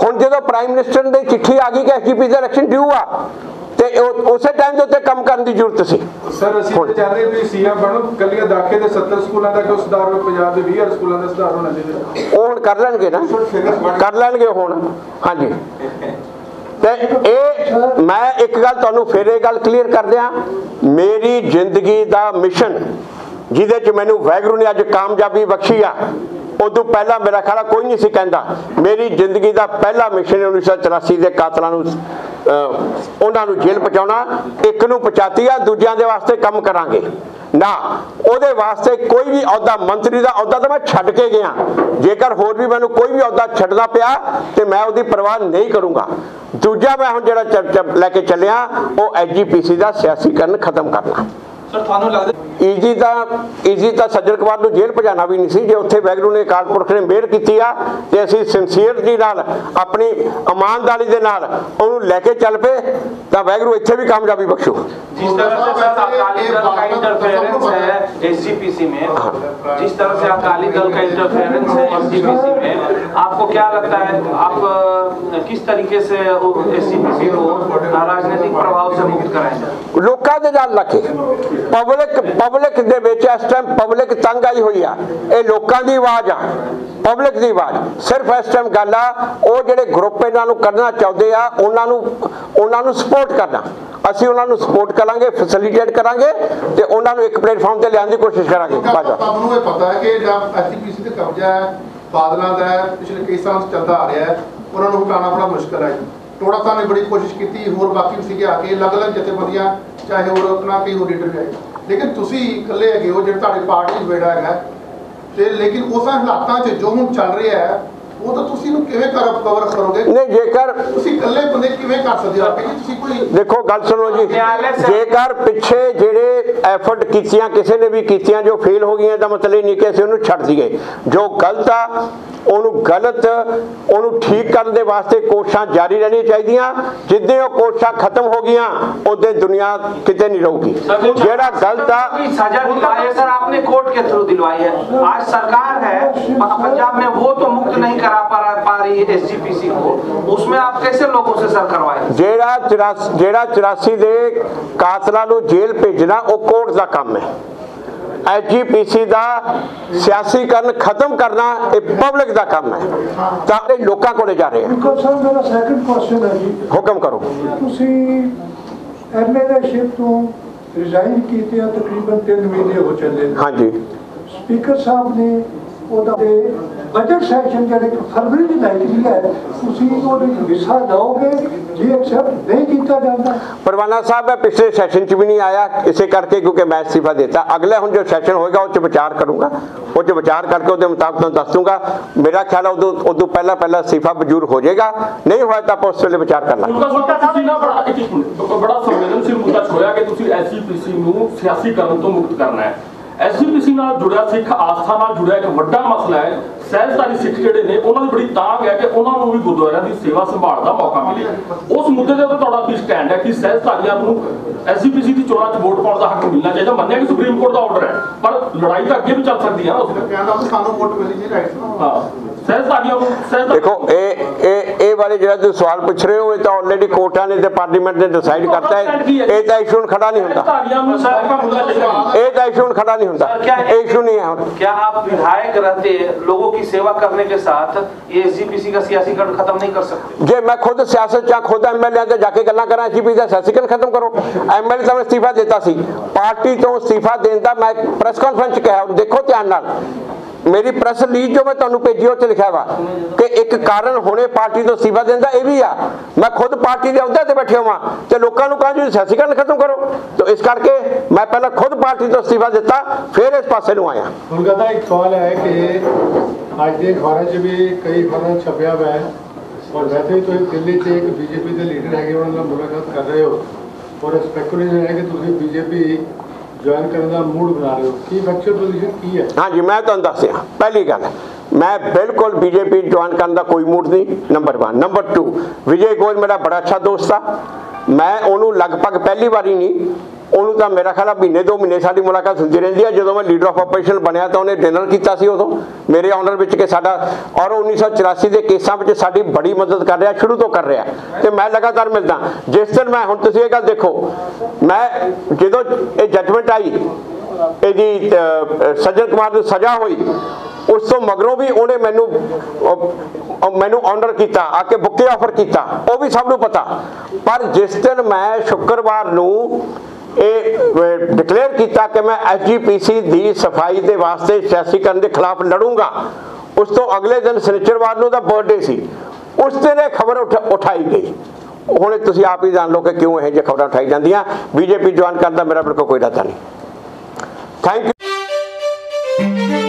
S1: ਹੁਣ ਜਦੋਂ ਪ੍ਰਾਈਮ ਮਿਨਿਸਟਰ ਦੀ ਚਿੱਠੀ ਆ ਗਈ ਕਿ ਐਸਜੀਪੀ ਦਾ ਇਲੈਕਸ਼ਨ ਡਿਊ ਆ ਤੇ ਉਸੇ ਟਾਈਮ ਦੇ ਉੱਤੇ ਕੰਮ ਕਰਨ ਦੀ ਜ਼ਰੂਰਤ ਸੀ।
S3: ਸਰ ਅਸੀਂ ਤਾਂ ਚਾਹੁੰਦੇ ਵੀ ਸੀਐਮ ਬਣੋ ਕੱਲੀਆਂ ਦਾਖੇ ਦੇ 70 ਸਕੂਲਾਂ ਦਾ ਕਿਉਂ ਸੁਧਾਰ ਹੋਵੇ ਪੰਜਾਬ ਦੇ 20 ਸਕੂਲਾਂ ਦਾ ਸੁਧਾਰ ਹੋਣਾ ਚਾਹੀਦਾ।
S1: ਉਹ ਹੁਣ ਕਰ ਲੈਣਗੇ ਨਾ। ਕਰ ਲੈਣਗੇ ਹੁਣ। ਹਾਂਜੀ। ਤੇ ਇਹ ਮੈਂ ਇੱਕ ਗੱਲ ਤੁਹਾਨੂੰ ਫਿਰ ਇਹ ਗੱਲ ਕਲੀਅਰ ਕਰ ਦਿਆਂ। ਮੇਰੀ ਜ਼ਿੰਦਗੀ ਦਾ ਮਿਸ਼ਨ ਜਿਹਦੇ ਚ ਮੈਨੂੰ ਵੈਗਰੂ ਨੇ ਅੱਜ ਕਾਮਯਾਬੀ ਬਖਸ਼ੀ ਆ, ਉਦੋਂ ਪਹਿਲਾਂ ਮੇਰਾ ਖਿਆਲ ਕੋਈ ਨਹੀਂ ਸੀ ਕਹਿੰਦਾ। ਮੇਰੀ ਜ਼ਿੰਦਗੀ ਦਾ ਪਹਿਲਾ ਮਿਸ਼ਨ 1984 ਦੇ ਕਾਤਲਾਂ ਨੂੰ ਉਹਨਾਂ ਨੂੰ ਜੇਲ੍ਹ ਪਹੁੰਚਾਉਣਾ, ਇੱਕ ਨੂੰ ਪਹੁੰਚਾਤੀ ਆ, ਦੂਜਿਆਂ ਦੇ ਵਾਸਤੇ ਕੰਮ ਕਰਾਂਗੇ। ਨਾ, ਉਹਦੇ ਵਾਸਤੇ ਕੋਈ ਵੀ ਅਹੁਦਾ, ਮੰਤਰੀ ਦਾ ਅਹੁਦਾ ਤਾਂ ਮੈਂ ਛੱਡ ਕੇ ਗਿਆ। ਜੇਕਰ ਹੋਰ ਵੀ ਮੈਨੂੰ ਕੋਈ ਵੀ ਅਹੁਦਾ ਛੱਡਣਾ ਪਿਆ, ਤੇ ਮੈਂ ਉਹਦੀ ਪਰਵਾਹ ਨਹੀਂ ਕਰੂੰਗਾ। ਦੂਜਾ ਮੈਂ ਹੁਣ ਜਿਹੜਾ ਚ- ਲੈ ਕੇ ਚੱਲਿਆ, ਉਹ ਐਜੀਪੀਸੀ ਦਾ ਸਿਆਸੀਕਰਨ ਖਤਮ ਕਰਨਾ।
S5: ਸਰ ਤੁਹਾਨੂੰ ਲੱਗਦਾ
S1: ਈਜੀ ਤਾਂ ਈਜੀ ਤਾਂ ਸੱਜਣ ਕੁਮਾਰ ਨੂੰ ਜੇਲ੍ਹ ਭਜਾਣਾ ਵੀ ਨਹੀਂ ਸੀ ਜੇ ਉੱਥੇ ਵੈਗਰੂ ਨੇ ਅਕਾਲ ਪੁਰਖ ਨੇ ਮਿਹਰ ਕੀਤੀ ਆ ਤੇ ਅਸੀਂ ਸਿੰਸੀਅਰ ਜੀ ਨਾਲ ਆਪਣੀ ਇਮਾਨਦਾਰੀ ਦੇ ਨਾਲ ਉਹਨੂੰ ਲੈ ਕੇ ਚੱਲ ਪਏ ਤਾਂ ਵੈਗਰੂ ਇੱਥੇ ਵੀ ਕਾਮਯਾਬੀ ਬਖਸ਼ੂ
S7: जिस तरह से सर अकाली दल का इंटरफेरेंस है एसजीपीसी में जिस तरह से अकाली दल का इंटरफेरेंस है एसजीपीसी में आपको क्या लगता है आप अ, किस तरीके से एसजीपीसी को राजनीतिक प्रभाव से मुक्त कराएंगे
S1: ਲੋਕਾਂ ਦੇ ਨਾਲ ਲੱਗੇ ਪਬਲਿਕ ਪਬਲਿਕ ਦੇ ਵਿੱਚ ਇਸ ਟਾਈਮ ਪਬਲਿਕ ਤੰਗ ਆਈ ਹੋਈ ਆ। ਇਹ ਲੋਕਾਂ ਦੀ ਆਵਾਜ਼ ਆ। ਪਬਲਿਕ ਦੀ ਆਵਾਜ਼। ਸਿਰਫ ਇਸ ਟਾਈਮ ਗੱਲ ਆ ਉਹ ਜਿਹੜੇ ਗਰੁੱਪ ਇਹਨਾਂ ਨੂੰ ਕਰਨਾ ਚਾਹੁੰਦੇ ਆ ਉਹਨਾਂ ਨੂੰ ਉਹਨਾਂ ਨੂੰ ਸਪੋਰਟ ਕਰਨਾ। ਅਸੀਂ ਉਹਨਾਂ ਨੂੰ ਸਪੋਰਟ ਕਰਾਂਗੇ ਫੈਸਿਲਿਟੇਟ ਕਰਾਂਗੇ ਤੇ ਉਹਨਾਂ ਨੂੰ ਇੱਕ ਪਲੇਟਫਾਰਮ ਤੇ ਲਿਆਉਣ ਦੀ ਕੋਸ਼ਿਸ਼ ਕਰਾਂਗੇ। ਬਾਜਾ
S3: ਸਭ ਨੂੰ ਇਹ ਪਤਾ ਹੈ ਕਿ ਜਿਹੜਾ ਐਸਜੀਪੀਸੀ ਤੇ ਕਬਜ਼ਾ ਹੈ ਬਾਦਲਾਂ ਦਾ ਪਿਛਲੇ ਕਈ ਸਾਲਾਂ ਤੋਂ ਚੱਲਦਾ ਆ ਰਿਹਾ ਹੈ ਉਹਨਾਂ ਨੂੰ ਹਟਾਉਣਾ ਬੜਾ ਮੁਸ਼ਕਲ ਹੈ ਟੋੜਾ ਸਾਹਿਬ ਨੇ ਬੜੀ ਕੋਸ਼ਿਸ਼ ਕੀਤੀ ਹੋਰ ਬਾਕੀ ਵੀ ਸੀਗੇ ਆ ਕੇ ਅਲੱਗ-ਅਲੱਗ ਜਥੇਬੰਦੀਆਂ ਚਾਹੇ ਹੋਰ ਆਪਣਾ ਕਈ ਹੋਰ ਲੀਡਰ ਵੀ ਆਏ। ਲੇਕਿਨ ਤੁਸੀਂ ਇਕੱਲੇ ਹੈਗੇ ਹੋ ਜਿਹੜੇ ਤੁਹਾਡੇ ਪਾਰਟੀ ਵੇੜਾ ਹੈਗਾ ਤੇ ਲੇਕਿਨ ਉਸ ਹਾਲਾਤਾਂ 'ਚ ਜੋ ਹੁਣ ਚੱਲ ਰਿਹਾ ਹੈ ਉਹ ਤਾਂ ਤੁਸੀਂ ਨੂੰ ਕਿਵੇਂ ਕਰ ਕਵਰ ਕਰੋਗੇ?
S1: ਨਹੀਂ ਜੇਕਰ
S3: ਤੁਸੀਂ ਇਕੱਲੇ ਬੰਦੇ ਕਿਵੇਂ ਕਰ ਸਕਦੇ ਹੋ? ਕਿ ਤੁਸੀਂ ਕੋਈ
S1: ਦੇਖੋ ਗੱਲ ਸੁਣੋ ਜੀ। ਜੇਕਰ ਪਿੱਛੇ ਜਿਹੜੇ ਐਫਰਟ ਕੀਤੀਆਂ ਕਿਸੇ ਨੇ ਵੀ ਕੀਤੀਆਂ ਜੋ ਫੇਲ ਹੋ ਗਈਆਂ ਦਾ ਮਤਲਬ ਇਹ ਨਹੀਂ ਕਿ ਅਸੀਂ ਉਹਨੂੰ ਛੱਡ ਦਈਏ। ਜੋ ਗਲਤ ਆ ਉਹਨੂੰ ਗਲਤ ਉਹਨੂੰ ਠੀਕ ਕਰਨ ਦੇ ਵਾਸਤੇ ਕੋਸ਼ਿਸ਼ਾਂ ਜਾਰੀ ਰਹਿਣੀਆਂ ਚਾਹੀਦੀਆਂ ਜਿੱਦੇ ਉਹ ਕੋਸ਼ਿਸ਼ਾਂ ਖਤਮ ਹੋ ਗਈਆਂ ਉਹਦੇ ਦੁਨੀਆ ਕਿਤੇ ਨਹੀਂ ਰਹੂਗੀ ਜਿਹੜਾ ਗਲਤ ਆ
S7: की सजा दिलवाई है सर आपने कोर्ट के थ्रू दिलवाई है आज सरकार है पंजाब में वो तो मुक्त नहीं करा करा पा पा रही है एसजीपीसी को उसमें आप कैसे लोगों से सर करवाएं
S1: ਜਿਹੜਾ 84 ਜਿਹੜਾ 84 ਦੇ ਕਾਤਲਾਂ ਨੂੰ ਜੇਲ੍ਹ ਭੇਜਣਾ ਉਹ ਕੋਰਟ ਦਾ ਕੰਮ ਹੈ ਐਜੀਪੀਸੀ ਦਾ ਸਿਆਸੀਕਰਨ ਖਤਮ ਕਰਨਾ ਇਹ ਪਬਲਿਕ ਦਾ ਕੰਮ ਹੈ। ਤਾਂ ਇਹ ਲੋਕਾਂ ਕੋਲੇ ਜਾ ਰਹੇ
S2: ਸਰ ਮੇਰਾ ਸੈਕੰਡ ਕੁਐਸਚਨ ਹੈ ਜੀ।
S1: ਹੁਕਮ ਕਰੋ।
S2: ਤੁਸੀਂ ਐਮਐਲਏਸ਼ਿਪ ਤੋਂ ਰਿਜ਼ਾਈਨ ਕੀਤੇ ਆ ਤਕਰੀਬਨ 3 ਮਹੀਨੇ ਹੋ ਚੱਲੇ
S1: ਹਾਂਜੀ।
S2: ਸਪੀਕਰ ਸਾਹਿਬ ਨੇ ਉਹਦਾ ਬਜਟ ਸੈਸ਼ਨ ਜਿਹੜੇ ਕਿ ਫਰਵਰੀ ਦੀ ਲਾਈਕਲੀ ਹੈ ਤੁਸੀਂ ਉਹਦੇ ਵਿੱਚ ਹਿੱਸਾ ਲਓਗੇ ਜੇ ਐਕਸੈਪਟ ਨਹੀਂ ਕੀਤਾ ਜਾਂਦਾ।
S1: ਪਰਵਾਨਾ ਸਾਹਿਬ ਮੈਂ ਪਿਛਲੇ ਸੈਸ਼ਨ 'ਚ ਵੀ ਨਹੀਂ ਆਇਆ ਇਸੇ ਕਰਕੇ ਕਿਉਂਕਿ ਮੈਂ ਅਸਤੀਫਾ ਦਿੱਤਾ। ਅਗਲਾ ਹੁਣ ਜੋ ਸੈਸ਼ਨ ਹੋਏਗਾ ਉਹ 'ਚ ਵਿਚਾਰ ਕਰੂੰਗਾ। ਉਹ 'ਚ ਵਿਚਾਰ ਕਰਕੇ ਉਹਦੇ ਮੁਤਾਬਕ ਤੁਹਾਨੂੰ ਦੱਸ ਦੂੰਗਾ। ਮੇਰਾ ਖਿਆਲ ਹੈ ਉਦੋਂ ਉਦੋਂ ਪਹਿਲਾਂ ਪਹਿਲਾਂ ਅਸਤੀਫਾ ਮਨਜ਼ੂਰ ਹੋ ਜਾਏਗਾ। ਨਹੀਂ ਹੋਇਆ ਤਾਂ ਆਪਾਂ ਉਸ ਵੇਲੇ ਵਿਚਾਰ ਕਰ ਲਾਂਗੇ।
S5: ਬੜਾ ਸੰਵੇਦਨਸ਼ੀਲ ਮੁੱਦਾ ਛੋਇਆ ਕਿ ਤੁਸੀਂ ਐਸਜੀਪੀਸੀ ਨੂੰ ਸਿਆਸੀਕਰਨ ਤੋਂ ਮੁਕਤ ਕਰਨਾ ਹੈ। ਐਸਜੀਪੀਸੀ ਨਾਲ ਜੁੜਿਆ ਸਿੱਖ ਆਸਥਾ ਨਾਲ ਜੁੜਿਆ ਇੱਕ ਵੱਡਾ ਮਸਲਾ ਹੈ ਸਹਿਜਧਾਰੀ ਸਿੱਖ ਜਿਹੜੇ ਨੇ ਉਹਨਾਂ ਦੀ ਬੜੀ ਤਾਂਗ ਹੈ ਕਿ ਉਹਨਾਂ ਨੂੰ ਵੀ ਗੁਰਦੁਆਰਿਆਂ ਦੀ ਸੇਵਾ ਸੰਭਾਲ ਦਾ ਮੌਕਾ ਮਿਲੇ। ਉਸ ਮੁੱਦੇ ਦੇ ਉੱਤੇ ਤੁਹਾਡਾ ਕੀ ਸਟੈਂਡ ਹੈ? ਕਿ ਸਹਿਜਧਾਰੀਆਂ ਨੂੰ ਐਸਜੀਪੀਸੀ ਦੀ ਚੋਣਾਂ 'ਚ ਵੋਟ ਪਾਉਣ ਦਾ ਹੱਕ ਮਿਲਣਾ ਚਾਹੀਦਾ? ਮੰਨਿਆ ਕਿ ਸੁਪਰੀਮ ਕੋਰਟ ਦਾ ਆਰਡਰ ਹੈ ਪਰ ਲੜਾਈ ਤਾਂ ਅੱਗੇ ਵੀ ਚੱਲ ਸਕਦੀ ਹੈ ਨਾ ਉਸ
S3: ਕਹਿਣ ਦਾ ਵੀ ਸਾਨੂੰ ਵੋਟ ਮਿਲੀ ਜੀ ਰਾਈਟ
S5: ਹਾਂ। ਸਹਿਜਧਾਰੀਆਂ ਨੂੰ
S1: ਦੇਖੋ ਇਹ ਇਹ ਇਹ ਬਾਰੇ ਜਿਹੜਾ ਤੁਸੀਂ ਸਵਾਲ ਪੁੱਛ ਰਹੇ ਹੋ ਇਹ ਤਾਂ ਆਲਰੇਡੀ ਕੋਰਟਾਂ ਨੇ ਤੇ ਪਾਰਲੀਮੈਂਟ ਨੇ ਡਿਸਾਈਡ ਕਰਤਾ ਹੈ ਇਹ ਤਾਂ ਇਸ਼ੂ ਹੁਣ ਖੜਾ ਨਹੀਂ ਹੁੰਦਾ
S5: ਸਹਿਜਧਾਰੀਆਂ ਨੂੰ ਮੌਕਾ ਮਿਲਣਾ ਚਾਹੀਦਾ
S1: ਇਹ ਤਾਂ ਇਸ਼ੂ ਹੁਣ ਖੜਾ ਨਹੀਂ ਹੁੰਦਾ ਇਹ ਇਸ਼ੂ ਨਹੀਂ ਹੈ ਹੁਣ
S7: क्या आप विधायक रहते लोगों की सेवा करने के साथ ये एसजीपीसी का सियासीकरण खत्म नहीं कर सकते
S1: ਜੇ ਮੈਂ ਖੁਦ ਸਿਆਸਤ ਚ ਖੁਦ ਐਮਐਲਏ ਤੇ ਜਾ ਕੇ ਗੱਲਾਂ ਕਰਾਂ ਜੀਪੀ ਦਾ ਸਿਆਸੀਕਰਨ ਖਤਮ ਕਰੋ ਐਮਐਲਏ ਤਾਂ ਮੈਂ ਅਸਤੀਫਾ ਦਿੱਤਾ ਸੀ ਪਾਰਟੀ ਤੋਂ ਅਸਤੀਫਾ ਦੇਣ ਦਾ ਮੈਂ ਪ੍ਰੈਸ ਕਾਨਫਰੰਸ ਚ ਕਿਹਾ ਹੁਣ ਦੇਖੋ ਧਿਆਨ ਨਾਲ ਮੇਰੀ ਪ੍ਰੈਸ ਰਿਲੀਜ਼ ਜੋ ਮੈਂ ਤੁਹਾਨੂੰ ਭੇਜੀ, ਉਹ ਚ ਲਿਖਿਆ ਵਾ ਕਿ ਇੱਕ ਕਾਰਨ ਹੁਣੇ ਪਾਰਟੀ ਤੋਂ ਅਸਤੀਫਾ ਦੇਣ ਇਹ ਵੀ ਆ। ਮੈਂ ਖੁਦ ਪਾਰਟੀ ਦੇ ਅਹੁਦੇ ਤੇ ਬੈਠਿਆ ਹਾਂ ਤੇ ਲੋਕਾਂ ਨੂੰ ਕਹਾਂ ਜੀ ਸਿਆਸੀਕਰਨ ਖਤਮ ਕਰੋ। ਤਾਂ ਇਸ ਕਰਕੇ ਮੈਂ ਪਹਿਲਾਂ ਖੁਦ ਪਾਰਟੀ ਤੋਂ ਅਸਤੀਫਾ ਦਿੱਤਾ, ਫਿਰ ਇਸ ਪਾਸੇ ਨੂੰ ਆਇਆ।
S8: ਹੁਣ ਕਹਿੰਦਾ ਇੱਕ ਸਵਾਲ ਹੈ ਕਿ ਅੱਜ ਦੇ ਅਖਬਾਰਾਂ 'ਚ ਵੀ ਕਈ ਖਬਰਾਂ ਛਪਿਆ ਹੋਇਆ ਹੈ ਔਰ ਵੈਸੇ ਵੀ ਤੁਸੀਂ ਦਿੱਲੀ 'ਚ ਇੱਕ ਬੀਜੇਪੀ ਦੇ ਲੀਡਰ ਹੈਗੇ, ਉਹਨਾਂ ਨਾਲ ਮੁਲਾਕਾਤ ਕਰ ਰਹੇ ਹੋ। ਔਰ ਸਪੈਕੂਲੇਸ਼ਨ ਹੈ ਕਿ ਤੁਸੀਂ ਬੀਜੇਪੀ ਜੁਆਇਨ ਕਰਨ ਦਾ ਮੂਡ ਬਣਾ ਰਹੇ ਹੋ। ਕੀ ਫੈਕਚੁਅਲ ਪੋਜੀਸ਼ਨ ਕੀ ਹੈ?
S1: ਹਾਂਜੀ, ਮੈਂ ਤੁਹਾਨੂੰ ਦੱਸਿਆ ਪਹਿਲੀ ਗੱਲ, ਮੈਂ ਬਿਲਕੁਲ ਬੀਜੇਪੀ ਜੁਆਇਨ ਕਰਨ ਦਾ ਕੋਈ ਮੂਡ ਨਹੀਂ। ਨੰਬਰ 1 ਨੰਬਰ 2 ਵਿਜੇ ਗੋਇਲ ਮੇਰਾ ਬੜਾ ਅੱਛਾ ਦੋਸਤ ਆ। ਮੈਂ ਉਹਨੂੰ ਲਗਭਗ ਪਹਿਲੀ ਵਾਰੀ ਨਹੀਂ ਉਹਨੂੰ ਤਾਂ ਮੇਰਾ ਖਿਆਲ ਆ ਮਹੀਨੇ ਦੋ ਮਹੀਨੇ ਸਾਡੀ ਮੁਲਾਕਾਤ ਹੁੰਦੀ ਰਹਿੰਦੀ ਆ। ਜਦੋਂ ਮੈਂ ਲੀਡਰ ਆਫ ਆਪਰੇਸ਼ਨ ਬਣਿਆ ਤਾਂ ਉਹਨੇ ਡਿਨਰ ਕੀਤਾ ਸੀ ਉਦੋਂ। ਮੇਰੇ ਆਨਰ ਵਿੱਚ ਕਿ ਸਾਡਾ ਔਰ 1984 ਦੇ ਕੇਸਾਂ ਵਿੱਚ ਸਾਡੀ ਬੜੀ ਮਦਦ ਕਰ ਰਿਹਾ, ਸ਼ੁਰੂ ਤੋਂ ਕਰ ਰਿਹਾ। ਤੇ ਮੈਂ ਲਗਾਤਾਰ ਮਿਲਦਾ। ਜਿਸ ਦਿਨ ਮੈਂ ਹੁਣ ਤੁਸੀਂ ਇਹ ਗੱਲ ਦੇਖੋ, ਮੈਂ ਜਦੋਂ ਇਹ ਜੱਜਮੈਂਟ ਆਈ, ਇਹਦੀ ਸੱਜਣ ਕੁਮਾਰ ਨੂੰ ਸਜ਼ਾ ਹੋਈ, ਉਸ ਤੋਂ ਮਗਰੋਂ ਵੀ ਉਹਨੇ ਮੈਨੂੰ ਮੈਨੂੰ ਆਨਰ ਕੀਤਾ, ਆ ਕੇ ਬੁੱਕੇ ਆਫਰ ਕੀਤਾ। ਉਹ ਵੀ ਸਭ ਨੂੰ ਪਤਾ। ਪਰ ਜਿਸ ਦਿਨ ਮੈਂ ਸ਼ੁੱਕਰਵਾਰ ਨੂੰ ਇਹ ਡਿਕਲੇਅਰ ਕੀਤਾ ਕਿ ਮੈਂ ਐਸਜੀਪੀਸੀ ਦੀ ਸਫ਼ਾਈ ਦੇ ਵਾਸਤੇ ਸਿਆਸੀਕਰਨ ਦੇ ਖਿਲਾਫ ਲੜੂੰਗਾ। ਉਸ ਤੋਂ ਅਗਲੇ ਦਿਨ ਸਨਿਚਰਵਾਰ ਨੂੰ ਦਾ ਬਰਥਡੇ ਸੀ। ਉਸ ਦਿਨ ਇਹ ਖਬਰ ਉਠਾਈ ਗਈ। ਹੁਣ ਤੁਸੀਂ ਆਪ ਹੀ ਜਾਣ ਲਓ ਕਿ ਕਿਉਂ ਇਹ ਜਿਹੀ ਖਬਰਾਂ ਉਠਾਈ ਜਾਂਦੀਆਂ। ਬੀਜੇਪੀ ਜੁਆਇਨ ਕਰਨ ਦਾ ਮੇਰਾ ਬਿਲਕੁਲ ਕੋਈ ਇਰਾਦਾ ਨਹੀਂ। Thank you